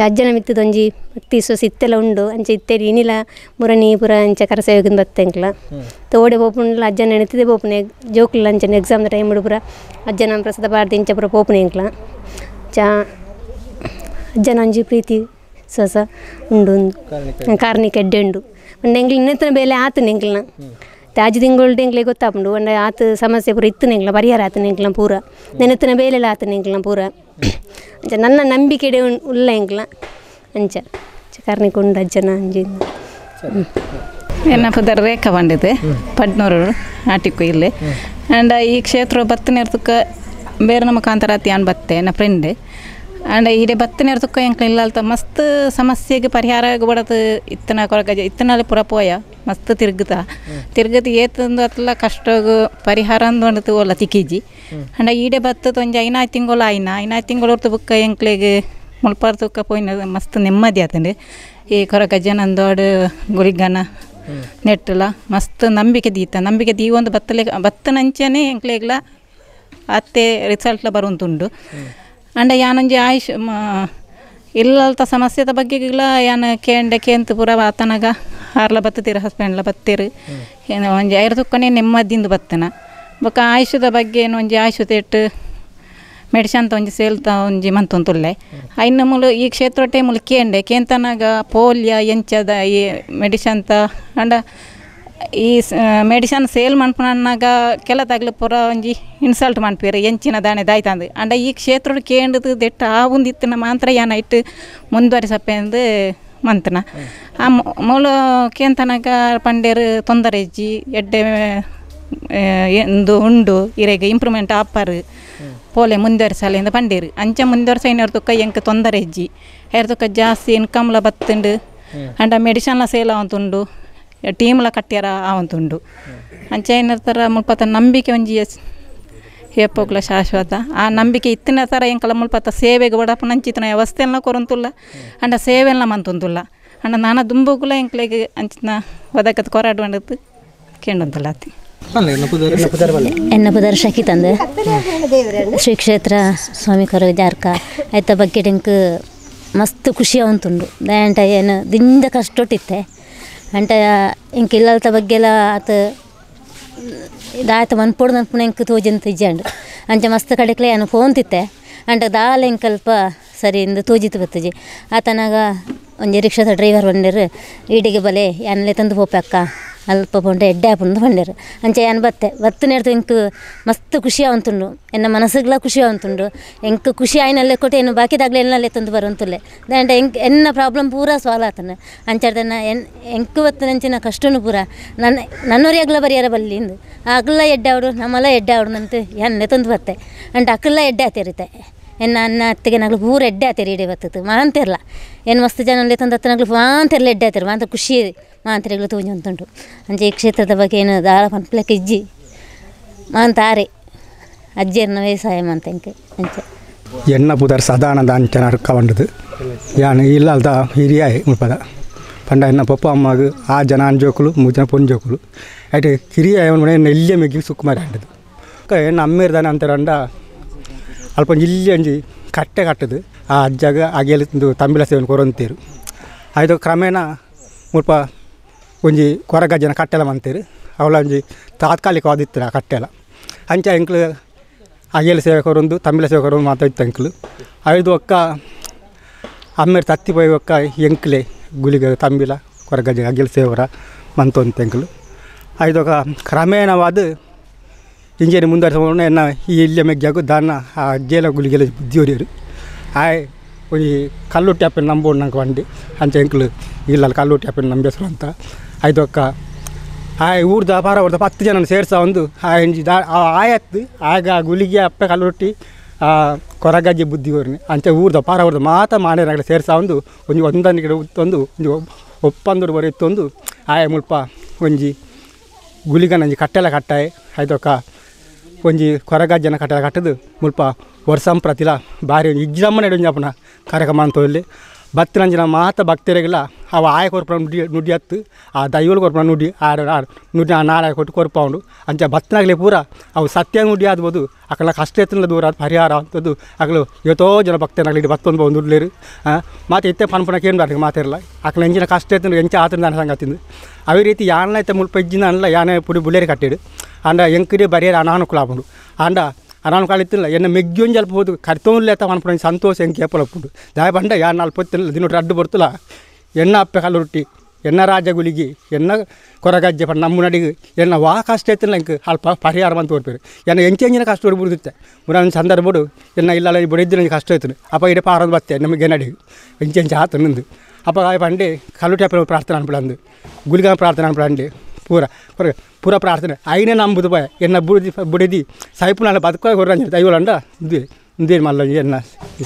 ಅಜ್ಜನ ಮಿತ್ತದೊಂಜಿ ಭಕ್ತಿ ಸಿತ್ತೆಲ್ಲ ಉಂಡು. ಅಂಚೆ ಇತ್ತೆ ಇನಿಲ ಮುರಣಿ ಪುರ ಅಂಚೆ ಕರಸೆ ಹೋಗಿನ ಬತ್ತೆಂಕ್ಲ ತೋಡೆ ಪೋಪುಂಡ್ಲ ಅಜ್ಜನ ನೆನೆತಿದೆ ಪೋಪುನೆ ಜೋಕ್ಲ ಎಕ್ಸಾಮ್ ದ ಟೈಮ್ ಪುರ ಅಜ್ಜನ ಪ್ರಸಾದ ಪಾಡ್ದು ಇಂಚೆ ಪುರ ಪೋಪುನೆ ಎಂಕ್ಲ ಚಾ ಅಜ್ಜನ ಒಂಜಿ ಪ್ರೀತಿ ಸೊಸ ಉಂಡು ಕಾರ್ನಿ ಕಾರ್ನಿಕ ಎಡ್ಡೆ ಉಂಡು ಒಂದು ಎಂಗ್ಲಿ ಇನ್ನೆತ್ತನ ಬೇಲೆ ಆತು ನೆಂಗ್ಲನ ತಾಜಿ ತಿಂಗಳು ಎಂಗ್ಲೆ ಗೊತ್ತಾಪುಂಡು ಒಂದು ಆತು ಸಮಸ್ಯೆ ಪೂರ ಇತ್ತು ನೆಂಗ್ಲ ಪರಿಹಾರ ಆತು ನೆಂಗ್ಲ ಪೂರ ನೆನೆತ್ತಿನ ಬೇಲೆಲ್ಲ ಆತು ನೆಂಗ್ಲ ಪೂರ ಅಂಚ ನನ್ನ ನಂಬಿಕೆಡೆ ಉಲ್ಲ ಎಂಗ್ಲ ಅಂಚ ಕಾರ್ನಿಕ ಉಂಡು ಅಜ್ಜನ ಅಂಜಿ ಎನ್ನ ಪುದರ್ ರೇಖಾ ಬಂದಿದೆ ಪಡ್ನೂರು ಆಟಿಕ್ಕು ಇಲ್ಲಿ ಆ್ಯಂಡ್ ಈ ಕ್ಷೇತ್ರ ಬತ್ತನೇರ್ತಕ್ಕ ಬೇರೆ ನಮ್ಮ ಕಾಂತರಾತಿ ಅನ್ ಬತ್ತೆ ನನ್ನ ಫ್ರೆಂಡ್ ಆ್ಯಂಡ್ ಇಡೆ ಬತ್ತನೇರ್ತಕ್ಕ ಎಂಕ್ಲ ಇಲ್ಲಲ್ತ ಮಸ್ತ್ ಸಮಸ್ಯೆಗೆ ಪರಿಹಾರ ಬಡದು ಇತ್ತನ ಕೊರಗ ಇತ್ತನಲ್ಲಿ ಪುರ ಪೋಯ ಮಸ್ತ್ ತಿರ್ಗತ ತಿರ್ಗತಿ ಏತಂದು ಅತ್ಲ ಕಷ್ಟಗು ಪರಿಹಾರ ಅಂದು ಒಲ್ಲ ತಿಕ್ಕಿಜಿ ಆಂಡ ಈಡೆ ಬತ್ತದ ಒಂಜಿ ಐನಾಯ್ ತಿಂಗಳು ಆಯ್ನ ಐನಾಯ್ ತಿಂಗಳು ಹೊರ್ತು ಬುಕ್ಕ ಎಂಕ್ಲೆಗೆ ಮುಳ್ಪಾರ್ ತುಕ್ಕ ಪೋಯ್ನ ಮಸ್ತ್ ನೆಮ್ಮದಿ ಆತಂಡೆ ಈ ಕೊರಗ ಜನಂದೋಡು ಗುರಿಗನ ನೆಟ್ಟಲ ಮಸ್ತ್ ನಂಬಿಕೆ ದೀತ ನಂಬಿಕೆ ದೀ ಒಂದು ಬತ್ತಲೆ ಬತ್ತನಂಚನೆ ಎಂಕ್ಲೆಗ್ಲ ಅತ್ತೆ ರಿಸಲ್ಟ್ಲ ಬರುವಂತುಂಡು ಅಂಡ ಯಾನಂಜಿ ಆಯುಷ್ ಇಲ್ಲಲ್ತ ಸಮಸ್ಯೆದ ಬಗ್ಗೆಗಿಲ್ಲ ಯಾನ ಕೇಂಡೆ ಕೇಂತ ಪೂರ ಆತನಗ ಹಾರ್ಲ ಬತ್ತೀರ ಹಸ್ಬೆಂಡ್ಲ ಬತ್ತೀರಿ. ಏನು ಒಂಜಿ ಐರು ತುಕ್ಕನೆ ನೆಮ್ಮದಿಂದ ಬತ್ತನ. ಬೊಕ ಆಯುಷದ ಬಗ್ಗೆ ಏನು ಒಂಜಿ ಆಯುಷ ಮೆಡಿಶನ್ ಮೆಡಿಸನ್ ಒಂಜಿ ಸೇಲ್ತ ಒಂಜಿ ಮಂತೊಂದುಲ್ಲೆ ಐನ ಮುಲು ಈ ಕ್ಷೇತ್ರ ಟೈಮುಲು ಕೇಂಡೆ, ಕೇಂತನಾಗ ಪೋಲಿಯ, ಎಂಚದ ಈ ತ ಅಂಡ ಈ ಮೆಡಿಸನ್ ಸೇಲ್ ಮನ್ಪುನನ್ನಾಗ ಕೆಲ ತಗ್ಲು ಪೂರ ಒಂಜಿ ಇನ್ಸಲ್ಟ್ ಮನ್ಪೇರು ಎಂಚಿನ ದಾಣೆ ದಾಯ್ತಂದು. ಅಂಡ ಈ ಕ್ಷೇತ್ರ ಕೇಂದ್ರದು ದೆಟ್ಟ ಆ ಒಂದಿತ್ತಿನ ಮಾತ್ರ ಯಾನ ಇಟ್ಟು ಮುಂದುವರಿಸಪ್ಪೆ ಅಂದು ಮಂತನ. ಆ ಮೂಲ ಕೇಂತನಾಗ ಪಂಡೇರು ತೊಂದರೆ ಇಜ್ಜಿ ಎಡ್ಡೆ ಎಂದು ಉಂಡು ಇರೆಗೆ ಇಂಪ್ರೂವ್ಮೆಂಟ್ ಆಪಾರು ಪೋಲೆ ಮುಂದುವರಿಸಲಿಂದ ಪಂಡೇರು ಅಂಚ ಮುಂದುವರಿಸ ಇನ್ನೊರ್ದುಕ್ಕ ಎಂಕ ತೊಂದರೆ ಇಜ್ಜಿ ಎರ್ದುಕ್ಕ ಜಾಸ್ತಿ ಇನ್ಕಮ್ಲ ಬತ್ತುಂಡು. ಅಂಡ ಮೆಡಿಸನ್ಲ ಸೇಲ್ ಆವಂತುಂಡು. ಟೀಮ್ಲ ಕಟ್ಟ್ಯಾರ ಆವಂತುಂಡು ಅಂಚ ಏನಿರ್ತಾರ ಮುಲ್ಪತ ನಂಬಿಕೆ ಒಂಜಿ ಹೇಪೋಗ್ಲ ಶಾಶ್ವತ. ಆ ನಂಬಿಕೆ ಇತ್ತಿನ ಥರ ಎಂಕಲ ಮುಲ್ಪತ ಸೇವೆಗೆ ಬಡಪ ಅಂಚಿತ್ತಿನ ವ್ಯವಸ್ಥೆಲ್ಲ ಕೊರಂತುಲ್ಲ, ಅಂಡ ಸೇವೆಲ್ಲ ಮಂತೊಂದುಲ್ಲ. ಅಂಡ ನಾನ ದುಂಬುಗ್ಲ ಎಂಕ್ಲೆಗೆ ಅಂಚಿನ ಒದಕತ್ ಕೊರಾಡುವಂಡದ್ದು ಕೇಂಡಂತಲ್ಲ ಅತಿ ಎನ್ನ ಪುದರ್ ಶಕಿ ತಂದೆ. ಶ್ರೀ ಕ್ಷೇತ್ರ ಸ್ವಾಮಿ ಕೊರ ಜಾರ್ಕ ಆಯ್ತ ಬಗ್ಗೆ ಎಂಕ್ ಮಸ್ತ್ ಖುಷಿ ಅವಂತುಂಡು. ದಯಂಟ ಏನು ದಿಂದ ಕಷ್ಟೊಟ್ಟಿತ್ತೆ. ಅಂಟ, ಇಂಕ ಇಲ್ಲಲ್ತ ಬಗ್ಗೆಲ ಆತ ದಾಯತ ಅಂತ ನನ್ಪುಣ ಎಂಕ್ ತೋಜಂತ ಇಜ್ಜಂಡು. ಅಂಚ ಮಸ್ತ್ ಕಡೆಕ್ಲೆ ಏನು ಫೋನ್ ತಿತ್ತೆ. ಅಂಟ ದಾಲ ಎಂಕಲ್ಪ ಸರಿ ಎಂದು ತೋಜಿತು ಬತ್ತಜಿ ಆತನಾಗ ಒಂಜಿ ರಿಕ್ಷಾದ ಡ್ರೈವರ್ ಬಂದಿರು ಈಡಿಗೆ ಬಲೆ ಯಾನಲೆ ತಂದು ಹೋಪೆ ಅಕ್ಕ ಅಲ್ಪ ಬಂಡೆ ಎಡ್ಡೆ ಆಪುಂದು ಬಂದಿರು ಅಂಚೆ ಯಾನ್ ಬತ್ತೆ ಬತ್ತು ನೆಡ್ತು ಎಂಕ್ ಮಸ್ತ್ ಖುಷಿ ಆವಂತುಂಡು, ಎನ್ನ ಮನಸ್ಸುಗ್ಲ ಖುಷಿ ಆವಂತುಂಡು ಎಂಕ್ ಖುಷಿ ಆಯ್ನಲ್ಲೇ ಕೊಟ್ಟು ಏನು ಬಾಕಿದಾಗ್ಲೇ ಎಲ್ಲಲ್ಲೇ ತಂದು ಬರುವಂತುಲ್ಲೆ. ದಂಡ ಎಂಕ್ ಎನ್ನ ಪ್ರಾಬ್ಲಮ್ ಪೂರ ಸಾಲ್ವ್ ಆತನ. ಅಂಚಾಡ್ದನ್ನ ಎನ್, ಎಂಕ್ ಬತ್ತು ನಂಚಿನ ಕಷ್ಟನು ಪೂರ ನನ್ನ ನನ್ನೋರಿ ಅಗ್ಲ ಬರಿಯಾರ ಬಲ್ಲಿಂದು ಅಗ್ಲ ಎಡ್ಡೆ ಆವಡು ನಮ್ಮಲ್ಲ ಎಡ್ಡೆ ಆವಡು ಅಂತ ಎನ್ನೆ ತಂದು ಬತ್ತೆ. ಅಂಡ್ ಅಕ್ಕಲ್ಲ ಎಡ್ಡೆ ಆತಿರುತ್ತೆ ಎನ್ನ ಅನ್ನ ಅತ್ತಿಗೆ ನಗ್ಲು ಪೂರ ಎಡ್ಡೆ ಆತಿರಿ ಇಡೀ ಬತ್ತದು. ಮಾಂತಿರ್ಲ ಏನು ಮಸ್ತ್ ಜನ ಅಲ್ಲಿ ತಂದು ಹತ್ತಿನಗ್ಲು ಮಾಂತಿರ್ಲ ಎಡ್ಡೆ ಆತಿರು. ಮಾಂತ ಖುಷಿ ಮಾಂತರಿಗಳು ತೋಜಿ ಅಂತುಂಟು ಅಂಜೆ ಈ ಕ್ಷೇತ್ರದ ಬಗ್ಗೆ ಏನು ದಾಳ ಪಂಪ್ಲಕ್ಕೆ ಇಜ್ಜಿ ಮಾಂತಾರೆ ಅಜ್ಜಿಯರ್ನ ವ್ಯವಸಾಯ ಮಾಂತ ಹೆಂಗೆ ಅಂಚೆ ಎಣ್ಣ ಪುದರ್ ಸದಾನದ ಅಂಚನ ಅರ್ಕಂಡದು ಯಾನು ಇಲ್ಲದ ಹಿರಿಯಾಯ್ ಮುಲ್ಪದ ಪಂಡ ಎನ್ನ ಪಪ್ಪ ಅಮ್ಮಗ ಆ ಜನ ಅಂಜೋಕುಲು ಮೂರು ಜನ ಪೊಂಜೋಕುಲು ಅಯ್ಟ್ ಕಿರಿಯ ಎಲ್ಲಿಯ ಮೆಗ್ಗಿ ಸುಕುಮಾರಿ ಅಂಡದು. ಎಣ್ಣ ಅಮ್ಮೇರ್ದಾನೆ ಅಂತ ರಂಡ ಅಲ್ಪ ಇಲ್ಲಿ ಅಂಜಿ ಕಟ್ಟೆ ಕಟ್ಟದು. ಆ ಅಜ್ಜಾಗ ಅಗೆಲಿಂದು ತಂಬಿಲ ಸೇವನೆ ಕೊರಂತೀರು ಆಯ್ತು, ಕ್ರಮೇಣ ಮುಲ್ಪ ಒಂಜಿ ಕೊರಗಜ್ಜನ ಕಟ್ಟೆಲ ಮಂತೀರು ಅವಳ ಒಂಜಿ ತಾತ್ಕಾಲಿಕವಾದಿತ್ತು ಆ ಕಟ್ಟೆಲ. ಅಂಚ ಎಂಕ್ಲು ಸೇವೆ ಕೊರೊಂದು ತಂಬಿಲ ಸೇವೆ ಕೊರೊಂದು ಮಾತಾಡಿತ್ತು ಎಂಕ್ಲು ಐದು ಒಕ್ಕ ಅಮ್ಮೇರು ತತ್ತಿ ಪೋಯ್ ಒಕ್ಕ ಎಂಕ್ಲೆ ಗುಲಿಗ ತಂಬಿಲ ಕೊರಗಜ್ಜ ಅಗೆಲ್ ಸೇವರ ಮಂತೊಂದು ಎಂಕ್ಲು ಐದು ಒಕ್ಕ ಕ್ರಮೇಣವಾದ ಇಂಜೇನು ಮುಂದುವರಿಸೋಣ ಎನ್ನ ಈ ಇಲ್ಲೇ ಮೆಗ್ಗಾಗು ದಾನ ಆ ಜೇಲ ಗುಳಿಗೆಲ್ಲ ಬುದ್ಧಿಯೋರಿಯರು ಆಯ್, ಈ ಕಲ್ಲು ಟ್ಯಾಪಿನ ನಂಬೋಡು ನಂಗೆ ವಂಡಿ ಅಂಚ ಎಂಕ್ಲು ಇಲ್ಲ ಕಲ್ಲು ಟ್ಯಾಪಿನ ನಂಬೇಸರು ಅಂತ. ಐದು ಅಕ್ಕ. ಆಯ್, ಊರ್ದ ಅಪಾರ ಊರ್ದ ಹತ್ತು ಜನ ಸೇರಿಸ ಒಂದು. ಆ ಎಂಜಿ ದಾ ಆಯತ್ತು, ಆಗ ಗುಳಿಗೆ ಅಪ್ಪ ಕಲ್ಲುಟ್ಟಿ ಕೊರಗಜ್ಜೆ ಬುದ್ಧಿ ಊರಿನ ಅಂಚ ಊರ್ದ ಪಾರ ಊರ್ದ ಮಾತ ಮಾಡಿರಾಗಲಿ ಸೇರಿಸ ಒಂದು, ಒಂಜಿ ಒಂದೊಂದು ಗಿಡ ಉತ್ತೊಂದು, ಒಂಜಿ ಒಪ್ಪಂದೂರು ಬರೀತ್ತೊಂದು ಆಯ, ಮುಲ್ಪ, ಒಂಜಿ ಗುಳಿಗನಂಜಿ ಕಟ್ಟೆಲ್ಲ ಕಟ್ಟಾಯ್. ಐದೊಕ್ಕ ಒಂಜಿ ಕೊರಗಜ್ಜನ ಕಟ್ಟ ಕಟ್ಟದು ಮುಲ್ಪ ವರ್ಷಂ ಪ್ರತಿಲ ಬಾರಿ ಇಜ್ಜಮ್ಮನ ಇಡೊಂಜಪ್ಪನ ಕಾರ್ಯಕ್ರಮ ಅಂತ ಹೇಳಿ. ಬತ್ತಿನಂಜಿನ ಮಾತ ಭಕ್ತರಿಗೆಲ್ಲ ಅವ ಆಯ ಕೊರ್ಪಣ ನುಡಿ ನುಡಿ ಹತ್ತು, ಆ ದೈವಲು ಕೊರ್ಪಣ ನುಡಿ ಆಡ ನುಡಿ ಆ ನಾಳೆ ಕೊಟ್ಟು ಕೊರ್ಪೌಂಡು ಅಂಚ ಭಕ್ತನಾಗಲಿ ಪೂರ ಅವು ಸತ್ಯ ನುಡಿ ಆದ್ಬೋದು, ಅಕಲ ಕಷ್ಟ ಎತ್ತಿನ ದೂರ ಅದು ಪರಿಹಾರ ಅಂತದ್ದು ಅಕಲು ಎಷ್ಟೋ ಜನ ಭಕ್ತನಾಗಲಿ ಇದು ಬತ್ತೊಂದು ಒಂದು ನುಡ್ಲೇರು. ಮತ್ತು ಎತ್ತೆ ಏನು ಬರ್ತೀವಿ ಮಾತಿರಲ್ಲ ಅಕಲ ಎಂಜಿನ ಕಷ್ಟ ಎತ್ತಿನ ಎಂಚ ಆತನ ದಾನ ಸಂಗತಿಂದು ಅವೇ ರೀತಿ ಯಾನ ಐತೆ ಮುಲ್ಪ ಇಜ್ಜಿನ ಅಲ್ಲ ಯಾನೆ ಪುಡಿ ಬುಳ್ಳೇರಿ ಕಟ್ಟಿಡು. ಅಂಡ ಎಂಕಡೆ ಬರೆಯರ ಅನಾನುಕೂಲ ಆಪುಂಡು ಅಂಡ ಅನಾನುಕೂಲ ಇತ್ತಿಲ್ಲ ಎನ್ನ ಮೆಗ್ಗಿಯೊಂದು ಜಲ್ಪಬೋದು ಕರ್ತೋನ್ಲೆ ಅಂತ ಅನ್ಪಣ ಸಂತೋಷ ಎಂಕಿ ಏಪಲಪ್ಪುಂಡು ದಾಯ ಬಂಡ ಯಾ ನಲ್ಪತ್ತಿಲ್ಲ ದಿನ ಅಡ್ಡು ಬರ್ತಲ್ಲ ಎನ್ನ ಅಪ್ಪೆ ಕಲ್ಲು ರೊಟ್ಟಿ ಎನ್ನ ರಾಜ ಗುಲಿಗಿ ಎನ್ನ ಕೊರಗಜ್ಜೆ ಪಂಡ ನಮ್ಮ ನಡಿಗೆ ಎನ್ನ ವಾ ಕಷ್ಟ ಎತ್ತಿಲ್ಲ ಎಂಕ್ ಅಲ್ಪ ಪರಿಹಾರ ಅಂತ ತೋರ್ಪೇರು ಎನ್ನ ಎಂಚೆ ಎಂಚಿನ ಕಷ್ಟ ಹೊಡಿ ಬಿಡುತ್ತೆ ಮುನ್ನ ಸಂದರ್ಭ ಬಿಡು ಎನ್ನ ಇಲ್ಲ ಬುಡಿದ್ರೆ ಕಷ್ಟ ಆಯ್ತು ಅಪ್ಪ ಇಡೀ ಪಾರದ ಬತ್ತೆ ನಮಗೆ ನಡಿ ಎಂಚೆ ಎಂಚೆ ಆತು ನಿಂದು ಅಪ್ಪ ಆಯ್ ಪಂಡೆ ಕಲ್ಲು ಟ್ಯಾಪ ಪ್ರಾರ್ಥನೆ ಅನ್ಬಿಡಂದು ಗುಲಿಗ ಪ್ರಾರ್ಥನೆ ಅನ್ಬಿಡಂಡೆ ಪೂರ ಹೊರಗೆ ಪೂರ ಪ್ರಾರ್ಥನೆ. ಆಯ್ನೇ ನಂಬುದು ಬಾಯ್ ಎನ್ನ ಬುಡಿದಿ ಬುಡಿದಿ ಸೈಪು ನಾನು ಬದುಕಾಗಿ ಹೊರ ಐವಳಂಡ ಇದು ಇದೇನು ಮಲ್ಲ ಎನ್ನ, ಈ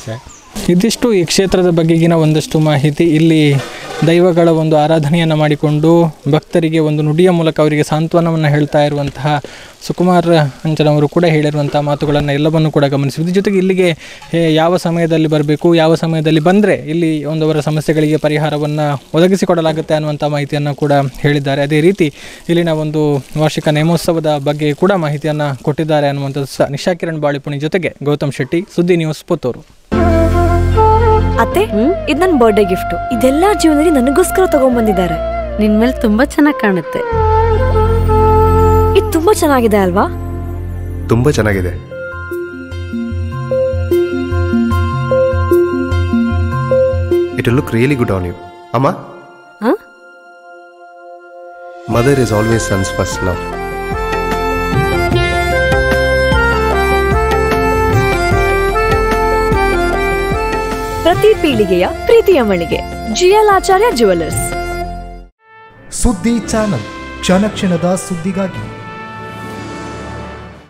ಇದಿಷ್ಟು ಈ ಕ್ಷೇತ್ರದ ಬಗೆಗಿನ ಒಂದಷ್ಟು ಮಾಹಿತಿ ಇಲ್ಲಿ ದೈವಗಳ ಒಂದು ಆರಾಧನೆಯನ್ನು ಮಾಡಿಕೊಂಡು ಭಕ್ತರಿಗೆ ಒಂದು ನುಡಿಯ ಮೂಲಕ ಅವರಿಗೆ ಸಾಂತ್ವನವನ್ನು ಹೇಳ್ತಾ ಇರುವಂತಹ ಸುಕುಮಾರ್ ಅಂಚನವರು ಕೂಡ ಹೇಳಿರುವಂತಹ ಮಾತುಗಳನ್ನು ಎಲ್ಲವನ್ನು ಕೂಡ ಗಮನಿಸಿದ್ರು ಜೊತೆಗೆ ಇಲ್ಲಿಗೆ ಯಾವ ಸಮಯದಲ್ಲಿ ಬರಬೇಕು, ಯಾವ ಸಮಯದಲ್ಲಿ ಬಂದರೆ ಇಲ್ಲಿ ಒಂದು ಅವರ ಸಮಸ್ಯೆಗಳಿಗೆ ಪರಿಹಾರವನ್ನು ಒದಗಿಸಿಕೊಡಲಾಗುತ್ತೆ ಅನ್ನುವಂಥ ಮಾಹಿತಿಯನ್ನು ಕೂಡ ಹೇಳಿದ್ದಾರೆ. ಅದೇ ರೀತಿ ಇಲ್ಲಿನ ಒಂದು ವಾರ್ಷಿಕ ನೇಮೋತ್ಸವದ ಬಗ್ಗೆ ಕೂಡ ಮಾಹಿತಿಯನ್ನು ಕೊಟ್ಟಿದ್ದಾರೆ ಅನ್ನುವಂಥದ್ದು ಸಹ. ನಿಶಾ ಕಿರಣ್ ಬಾಳಿಪುಣಿ ಜೊತೆಗೆ ಗೌತಮ್ ಶೆಟ್ಟಿ, ಸುದ್ದಿ ನ್ಯೂಸ್ ಪುತ್ತೂರು. ಅತ್ತೆ ಇದು ನನ್ನ ಬರ್ಡೇ ಗಿಫ್ಟ್ ಇದೆಲ್ಲ ಜೀವನದಲ್ಲಿ ನನಗೋಸ್ಕರ ತಗೊಂಡ್ಬಂದಿದ್ದಾರೆ ನಿನ್ ಮೇಲೆ ತುಂಬಾ ಚೆನ್ನಾಗಿ ಕಾಣುತ್ತೆ. ಇದು ತುಂಬಾ ಚೆನ್ನಾಗಿದೆ ಅಲ್ವಾ? ತುಂಬಾ ಚೆನ್ನಾಗಿದೆ. It look really good on you ಅಮ್ಮ? Mother is always sons first love ಪ್ರತಿ ಪೀಳಿಗೆಯ ಪ್ರೀತಿಯ ಮಳಿಗೆ. ಜಿಎಲ್ ಆಚಾರ್ಯ ಜುವೆಲ್ಲರ್ಸ್ ಸುದ್ದಿ ಚಾನಲ್. ಕ್ಷಣ ಕ್ಷಣದ ಸುದ್ದಿಗಾಗಿ